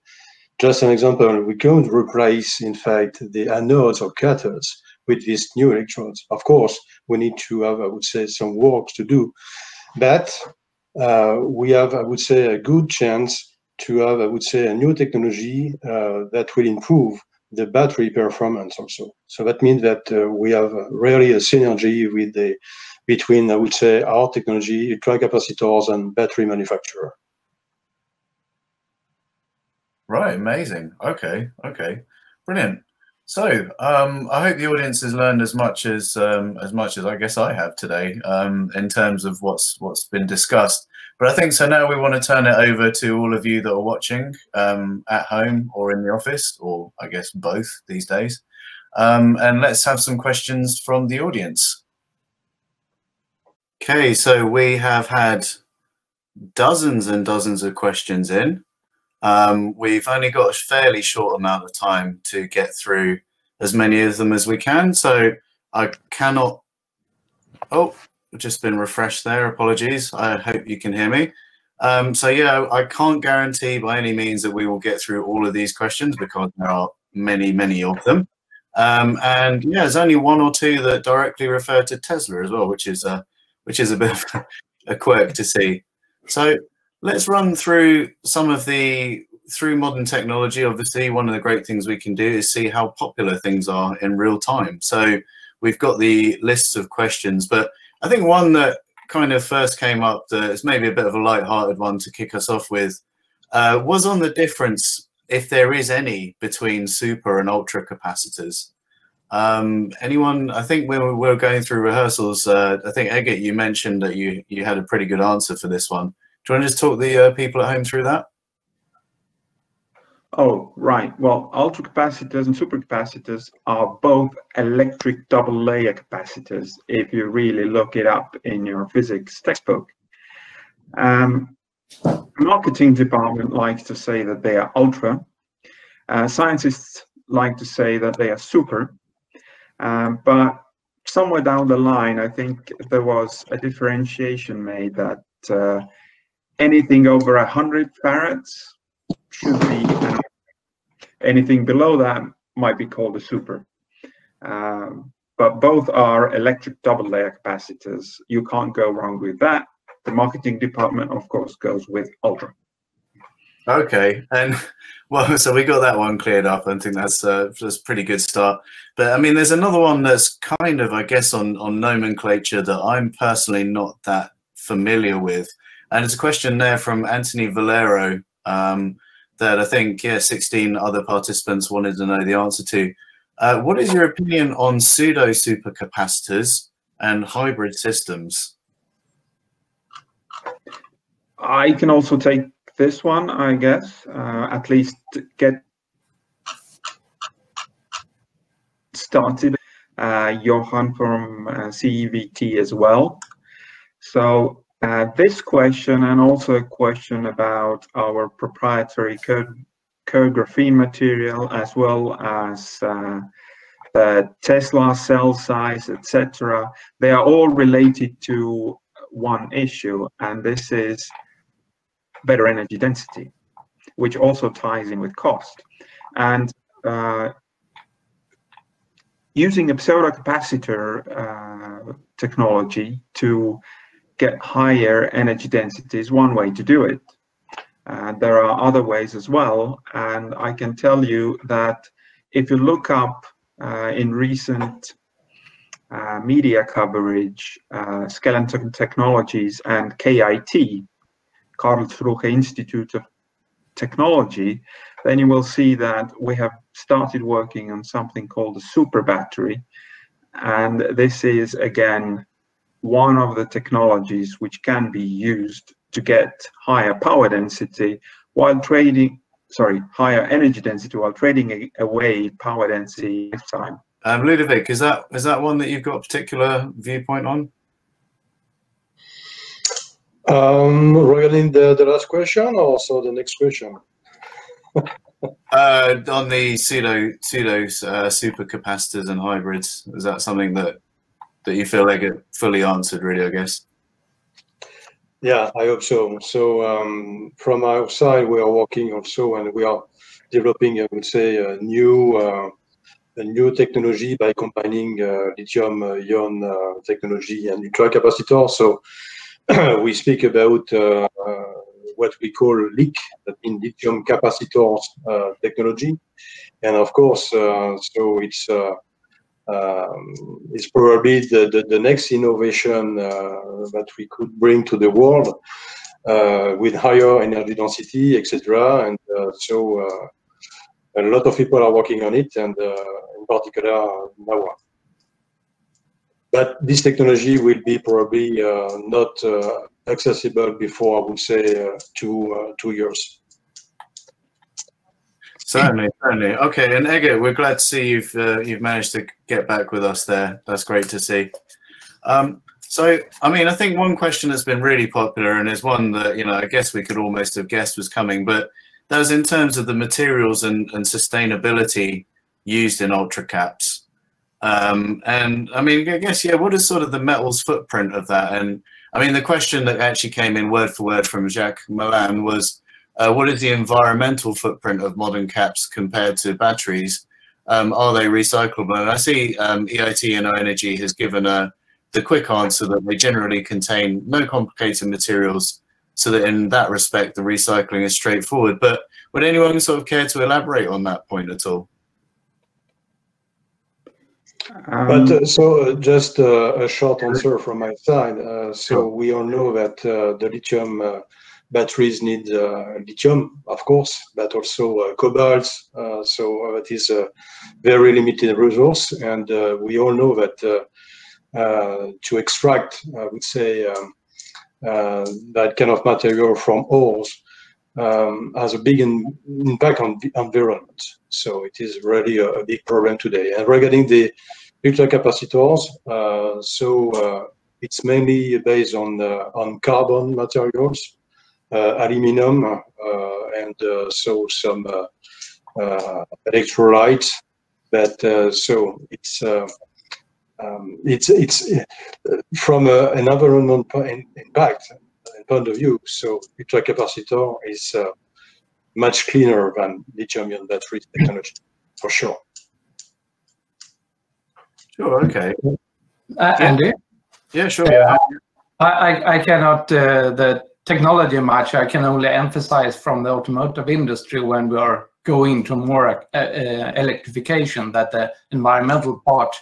just an example, we can't replace in fact the anodes or cathodes with these new electrodes. Of course, we need to have, I would say, some work to do, but uh, we have, I would say, a good chance to have, I would say, a new technology uh, that will improve the battery performance also. So that means that uh, we have really a synergy with the between, I would say, our technology, capacitors, and battery manufacturer. Right, amazing. Okay, okay, brilliant. So um, I hope the audience has learned as much as um, as much as I guess I have today um, in terms of what's what's been discussed. But I think so now we want to turn it over to all of you that are watching um, at home or in the office, or I guess both these days. Um, and let's have some questions from the audience. Okay, so we have had dozens and dozens of questions in. Um, we've only got a fairly short amount of time to get through as many of them as we can. So I cannot, oh, just been refreshed there. Apologies. I hope you can hear me. Um, so yeah, I can't guarantee by any means that we will get through all of these questions because there are many, many of them. Um, and yeah, there's only one or two that directly refer to Tesla as well, which is a, which is a bit of a quirk to see. So Let's run through some of the through modern technology. Obviously, one of the great things we can do is see how popular things are in real time. So we've got the lists of questions, but I think one that kind of first came up that is maybe a bit of a light-hearted one to kick us off with uh, was on the difference, if there is any, between super and ultra capacitors. Um, anyone? I think when we were going through rehearsals, uh, I think Egget, you mentioned that you you had a pretty good answer for this one. Do you want to just talk the uh, people at home through that? Oh, right. Well, ultracapacitors and supercapacitors are both electric double layer capacitors if you really look it up in your physics textbook. Um, marketing department likes to say that they are ultra. Uh, scientists like to say that they are super. Um, but somewhere down the line, I think there was a differentiation made that uh, anything over 100 farads should be anything below that might be called a super. Um, but both are electric double layer capacitors. You can't go wrong with that. The marketing department of course goes with ultra. Okay, and well, so we got that one cleared up. I think that's uh, that's a pretty good start. But I mean, there's another one that's kind of, I guess, on on nomenclature that I'm personally not that familiar with, and it's a question there from Anthony Valero um, that I think yeah, 16 other participants wanted to know the answer to. Uh, what is your opinion on pseudo supercapacitors and hybrid systems? I can also take this one, I guess, uh, at least get started. Uh, Johan from uh, CEVT as well. So uh, this question and also a question about our proprietary code, curved graphene material as well as uh, Tesla cell size, etc. They are all related to one issue, and this is better energy density, which also ties in with cost. And uh, using a pseudo capacitor uh, technology to get higher energy density is one way to do it. Uh, there are other ways as well, and I can tell you that if you look up uh, in recent uh, media coverage, uh, Skeleton Technologies and KIT, Karlsruhe Institute of Technology, then you will see that we have started working on something called a super battery. And this is, again, one of the technologies which can be used to get higher power density while trading, sorry, higher energy density while trading away power density lifetime. Um, Ludovic, is that is that one that you've got a particular viewpoint on? Um, regarding the, the last question, or also the next question? uh, on the pseudo pseudo uh, supercapacitors and hybrids, is that something that that you feel like it fully answered? Really, I guess. Yeah, I hope so. So um, from our side, we are working also, and we are developing, I would say, a new uh, a new technology by combining uh, lithium-ion uh, technology and ultracapacitor. So we speak about uh, what we call LIC, that means lithium capacitor uh, technology. And of course, uh, so it's um, it's probably the, the, the next innovation that we could bring to the world with higher energy density, etc. And so a lot of people are working on it, and in particular, NAWA but this technology will be probably uh, not uh, accessible before, I would say, uh, two two years. Certainly, certainly. Okay, and Ege, we're glad to see you've uh, you've managed to get back with us there. That's great to see. Um, so, I mean, I think one question that's been really popular and is one that you know I guess we could almost have guessed was coming, but that was in terms of the materials and, and sustainability used in ultra caps. Um, and I mean, I guess, yeah, what is sort of the metals footprint of that? And I mean, the question that actually came in word for word from Jacques Milan was, uh, what is the environmental footprint of modern caps compared to batteries? Um, are they recyclable? And I see um, EIT Energy has given a, the quick answer that they generally contain no complicated materials, so that in that respect, the recycling is straightforward. But would anyone sort of care to elaborate on that point at all? Um, but uh, so uh, just uh, a short answer from my side. Uh, so we all know that uh, the lithium uh, batteries need lithium, of course, but also cobalt. so that is a very limited resource, and we all know that to extract, I would say, um, that kind of material from ores um, has a big in, impact on the environment. So it is really a, a, big problem today. And regarding the ultracapacitors, uh, so uh, it's mainly based on uh, on carbon materials, uh, aluminum, uh, and uh, so some electrolytes. But so it's um, it's it's from an environmental impact point of view. So ultracapacitor is uh, much cleaner than lithium-ion battery technology, for sure. Sure. Okay. Uh, Andy. Yeah. Sure. Yeah. I, I cannot uh, the technology much. I can only emphasize from the automotive industry when we are going to more uh, uh, electrification that the environmental part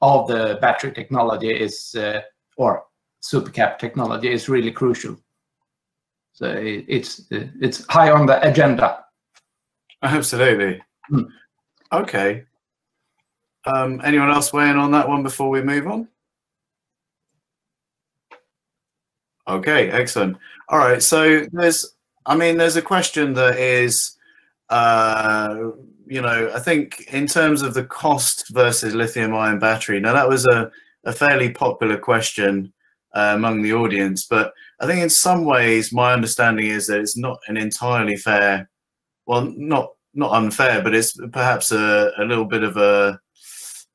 of the battery technology is, uh, or supercap technology is really crucial. So it's it's high on the agenda. Absolutely. Hmm. Okay. Um, anyone else weighing on that one before we move on? Okay, excellent. All right, so there's, I mean, there's a question that is, uh, you know, I think in terms of the cost versus lithium-ion battery. Now that was a, a fairly popular question uh, among the audience, but I think in some ways my understanding is that it's not an entirely fair, well, not not unfair, but it's perhaps a, a little bit of a,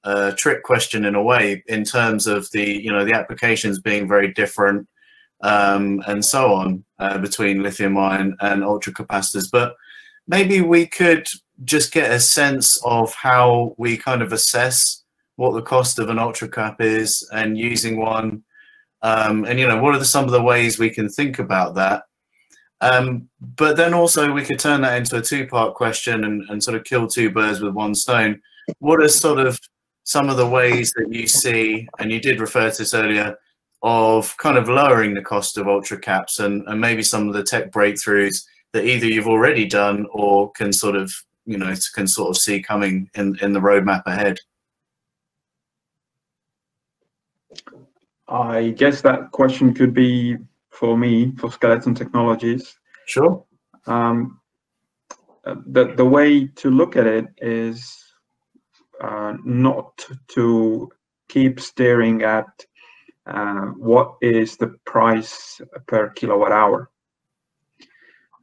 a trick question in a way in terms of the you know the applications being very different um, and so on uh, between lithium ion and ultracapacitors. But maybe we could just get a sense of how we kind of assess what the cost of an ultracap is and using one. Um, and, you know, what are the, some of the ways we can think about that? Um, but then also we could turn that into a two-part question and, and sort of kill two birds with one stone. What are sort of some of the ways that you see, and you did refer to this earlier, of kind of lowering the cost of ultra caps and, and maybe some of the tech breakthroughs that either you've already done or can sort of you know can sort of see coming in in the roadmap ahead. I guess that question could be for me for skeleton technologies. Sure. Um, the, the way to look at it is uh, not to keep staring at uh, what is the price per kilowatt hour.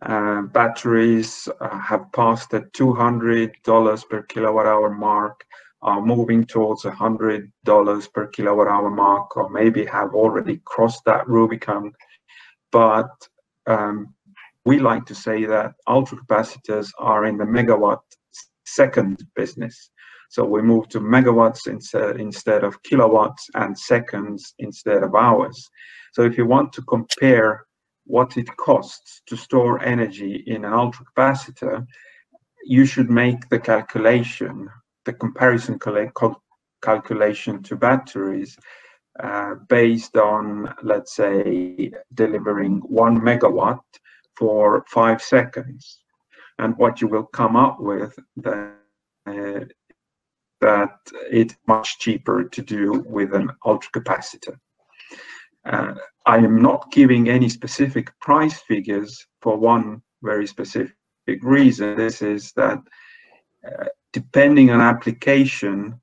Uh, batteries uh, have passed the $200 per kilowatt hour mark, are moving towards $100 per kilowatt hour mark, or maybe have already crossed that Rubicon. But um, we like to say that ultracapacitors are in the megawatt second business. So we move to megawatts instead, instead of kilowatts and seconds instead of hours. So if you want to compare what it costs to store energy in an ultracapacitor, you should make the calculation, the comparison calculation to batteries uh, based on, let's say, delivering one megawatt for five seconds. And what you will come up with then uh, that it's much cheaper to do with an ultracapacitor. Uh, I am not giving any specific price figures for one very specific reason. This is that uh, depending on application,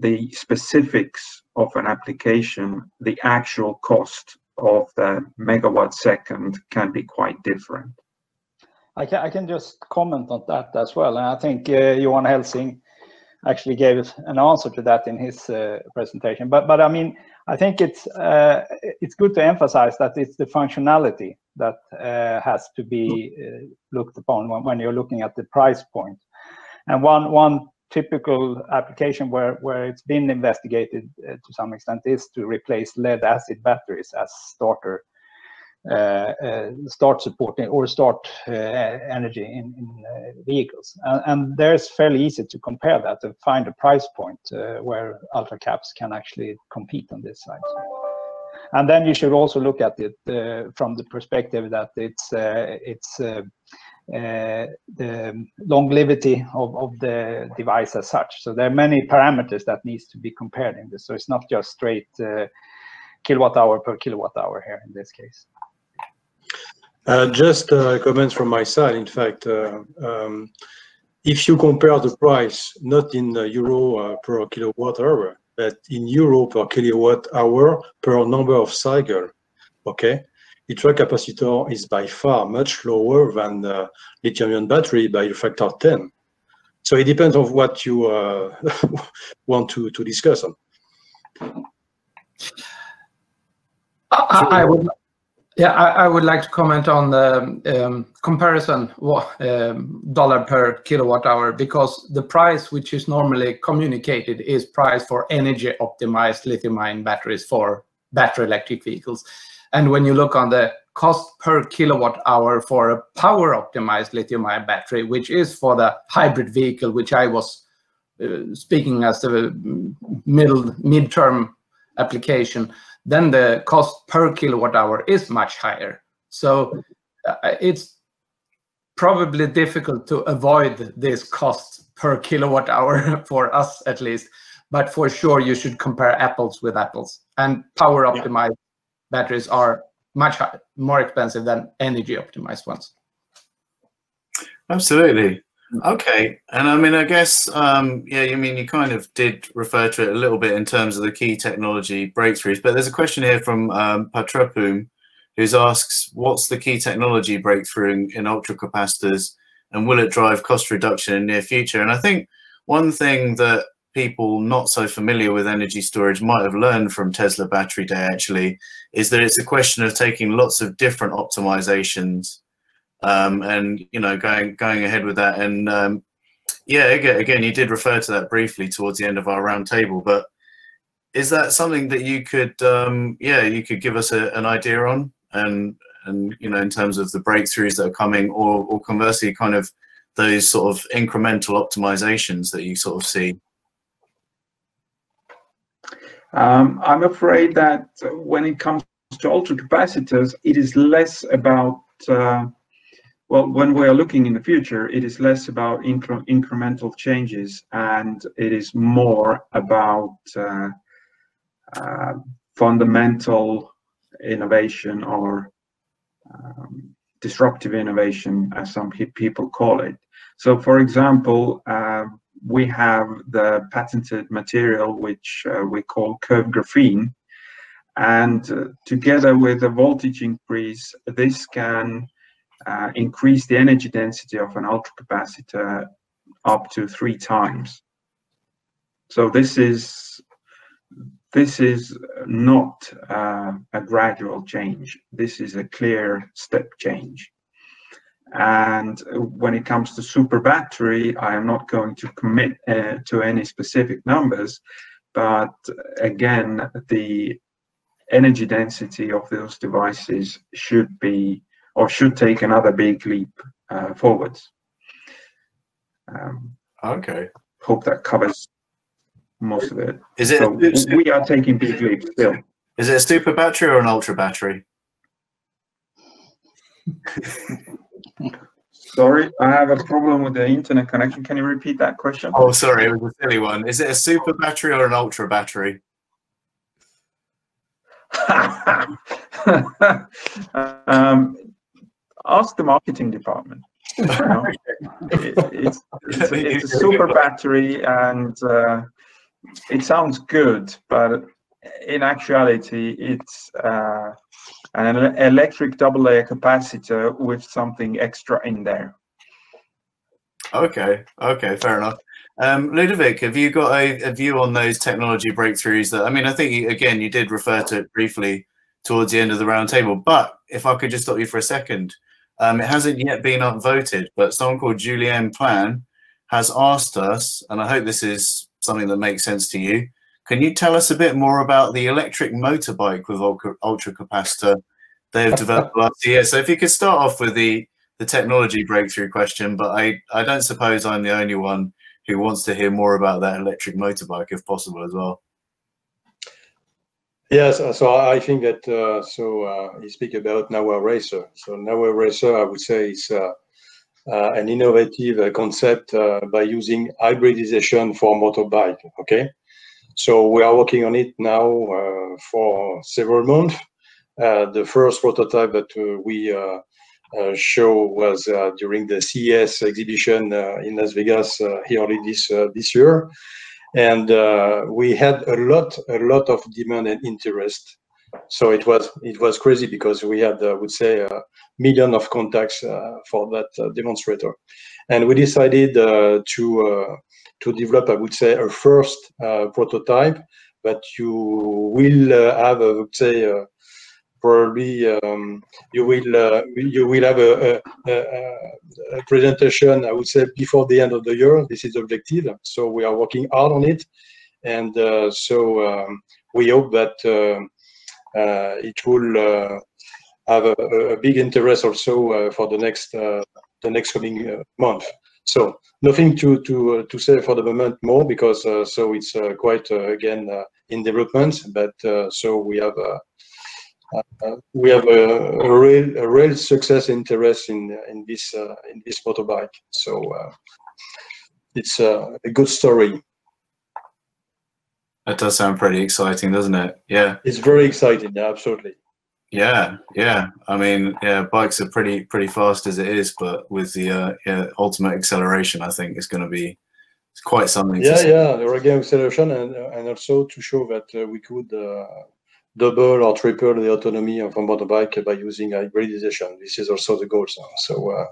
the specifics of an application, the actual cost of the megawatt second can be quite different. I can, I can just comment on that as well. And I think uh, Johan Helsing actually gave an answer to that in his uh, presentation. But but I mean, I think it's uh, it's good to emphasize that it's the functionality that uh, has to be uh, looked upon when, when, you're looking at the price point. And one one typical application where where it's been investigated uh, to some extent is to replace lead acid batteries as starter start supporting or start uh, energy in, in vehicles. And, and, there's fairly easy to compare that to find a price point where ultra caps can actually compete on this side. And then you should also look at it uh, from the perspective that it's uh, it's uh, the longevity of, of the device as such. So there are many parameters that needs to be compared in this. So it's not just straight kilowatt hour per kilowatt hour here in this case. Uh, just a comment from my side. In fact, uh, um, if you compare the price not in euro uh, per kilowatt hour, but in euro per kilowatt hour per number of cycle, okay, track capacitor is by far much lower than the lithium-ion battery by a factor 10. So it depends on what you uh, want to, to discuss on. I, I, would yeah, I, I, would like to comment on the um, comparison um, dollar per kilowatt hour because the price which is normally communicated is price for energy optimized lithium ion batteries for battery electric vehicles. And when you look on the cost per kilowatt hour for a power optimized lithium ion battery, which is for the hybrid vehicle, which I was uh, speaking as a middle midterm application, then the cost per kilowatt hour is much higher. So uh, it's probably difficult to avoid this cost per kilowatt hour for us at least. But for sure, you should compare apples with apples. And power optimized yeah. batteries are much more expensive than energy optimized ones. Absolutely. Okay, and I mean, I guess, um, yeah, you mean you kind of did refer to it a little bit in terms of the key technology breakthroughs, but there's a question here from um, Patrapum, who asks, what's the key technology breakthrough in, in ultracapacitors, and will it drive cost reduction in near future? And I think one thing that people not so familiar with energy storage might have learned from Tesla Battery Day actually is that it's a question of taking lots of different optimizations um, and you know going going ahead with that. And um, yeah again, you did refer to that briefly towards the end of our roundtable but is that something that you could um, yeah you could give us a, an idea on? And and you know in terms of the breakthroughs that are coming or or conversely kind of those sort of incremental optimizations that you sort of see? Um, I'm afraid that when it comes to ultracapacitors, it is less about, uh, well, when we are looking in the future, it is less about incre incremental changes and it is more about uh, uh, fundamental innovation or um, disruptive innovation, as some people call it. So, for example, uh, we have the patented material which uh, we call curved graphene. And uh, together with the voltage increase, this can uh, increase the energy density of an ultracapacitor up to three times. So this is this is not uh, a gradual change. This is a clear step change. And when it comes to super battery, I am not going to commit uh, to any specific numbers, but again, the energy density of those devices should be or should take another big leap uh, forwards. Um, okay. Hope that covers most of it. Is it? So we are taking big leaps still. Is it a super battery or an ultra battery? Sorry, I have a problem with the internet connection. Can you repeat that question? Oh, sorry, it was a silly one. Is it a super battery or an ultra battery? um, ask the marketing department. You know? it, it's, it's, it's, a super battery and uh, it sounds good, but in actuality, it's uh, an electric double layer capacitor with something extra in there. Okay, okay, fair enough. Um, Ludovic, have you got a, a, view on those technology breakthroughs? That I mean, I think again you did refer to it briefly towards the end of the roundtable. But if I could just stop you for a second, um, it hasn't yet been upvoted, but someone called Julien Plan has asked us, and I hope this is something that makes sense to you. Can you tell us a bit more about the electric motorbike with ultra, ultra capacitor they have developed last year? So if you could start off with the, the technology breakthrough question, but I, I don't suppose I'm the only one who wants to hear more about that electric motorbike if possible as well. Yes, so I think that uh, so uh, you speak about NAWA Racer. So NAWA Racer, I would say, is uh, uh, an innovative uh, concept uh, by using hybridization for motorbike. Okay, so we are working on it now uh, for several months. Uh, the first prototype that uh, we show was during the CES exhibition in Las Vegas early this this year, and uh, we had a lot a lot of demand and interest. So it was it was crazy because we had I would say a million of contacts for that demonstrator, and we decided to to develop, I would say, a first uh, prototype, but you will uh, have, I would say, uh, probably um, you will uh, you will have a, a, a, presentation I would say before the end of the year. This is objective. So we are working hard on it, and uh, so um, we hope that uh, uh it will uh, have a, a big interest also uh, for the next the next coming month. So nothing to to to say for the moment more because so it's quite again in development, but so we have. Uh, we have a, a, real a real success interest in in this uh, in this motorbike. So uh, it's a good story. That does sound pretty exciting, doesn't it? Yeah. It's very exciting. Yeah, absolutely. Yeah, yeah. I mean, yeah, bikes are pretty pretty fast as it is, but with the uh, yeah, ultimate acceleration, I think it's going to be it's quite something. Yeah, yeah, the again acceleration, and and also to show that uh, we could uh, double or triple the autonomy of a motorbike by using hybridization. This is also the goal. So, uh,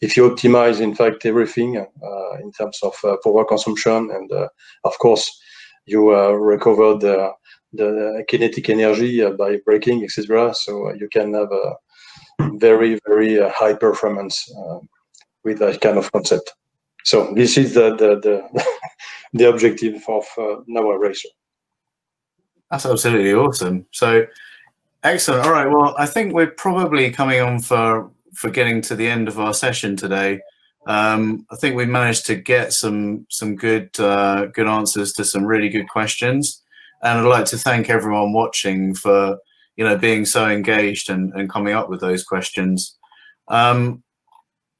if you optimize, in fact, everything uh, in terms of uh, power consumption, and uh, of course, you uh, recover the, the kinetic energy uh, by braking, etc. So you can have a very, very high performance with that kind of concept. So this is the the the, the objective of our racer. That's absolutely awesome. So excellent. All right. Well, I think we're probably coming on for for getting to the end of our session today. Um, I think we managed to get some some good uh, good answers to some really good questions, and I'd like to thank everyone watching for you know being so engaged and, and coming up with those questions. Um,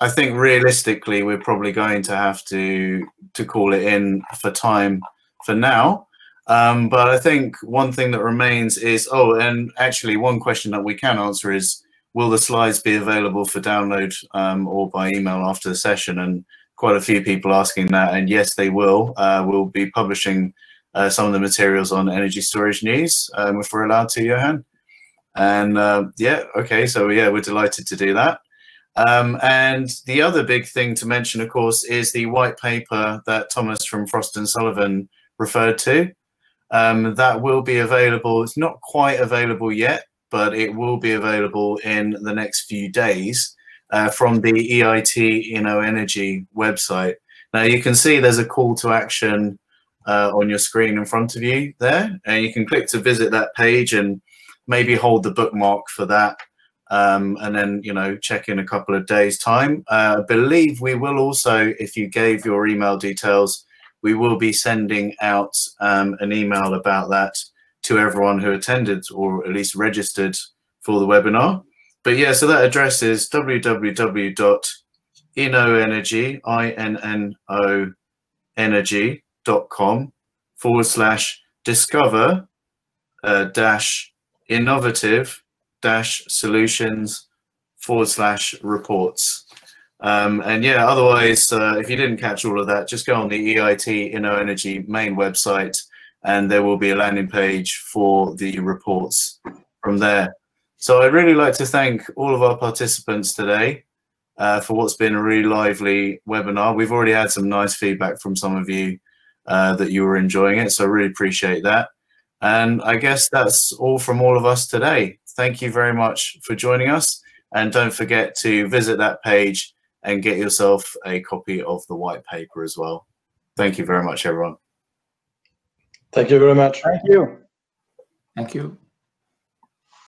I think realistically, we're probably going to have to to call it in for time for now. Um, but I think one thing that remains is, oh, and actually one question that we can answer is, will the slides be available for download um, or by email after the session? And quite a few people asking that, and yes, they will. Uh, we'll be publishing uh, some of the materials on Energy Storage News, um, if we're allowed to, Johan. And uh, yeah, okay, so yeah, we're delighted to do that. Um, and the other big thing to mention, of course, is the white paper that Thomas from Frost and Sullivan referred to. Um, that will be available. It's not quite available yet, but it will be available in the next few days uh, from the EIT InnoEnergy website. Now you can see there's a call to action uh, on your screen in front of you there, and you can click to visit that page and maybe hold the bookmark for that. Um, and then, you know, check in a couple of days time. Uh, I believe we will also, if you gave your email details, we will be sending out um, an email about that to everyone who attended or at least registered for the webinar. But yeah, so that address is www.innoenergy, I-N-N-O energy.com forward slash discover uh, dash innovative dash solutions forward slash reports. Um, and yeah, otherwise, uh, if you didn't catch all of that, just go on the EIT InnoEnergy main website and there will be a landing page for the reports from there. So I'd really like to thank all of our participants today uh, for what's been a really lively webinar. We've already had some nice feedback from some of you uh, that you were enjoying it, so I really appreciate that. And I guess that's all from all of us today. Thank you very much for joining us. And don't forget to visit that page and get yourself a copy of the white paper as well. Thank you very much, everyone. Thank you very much. Thank you. Thank you.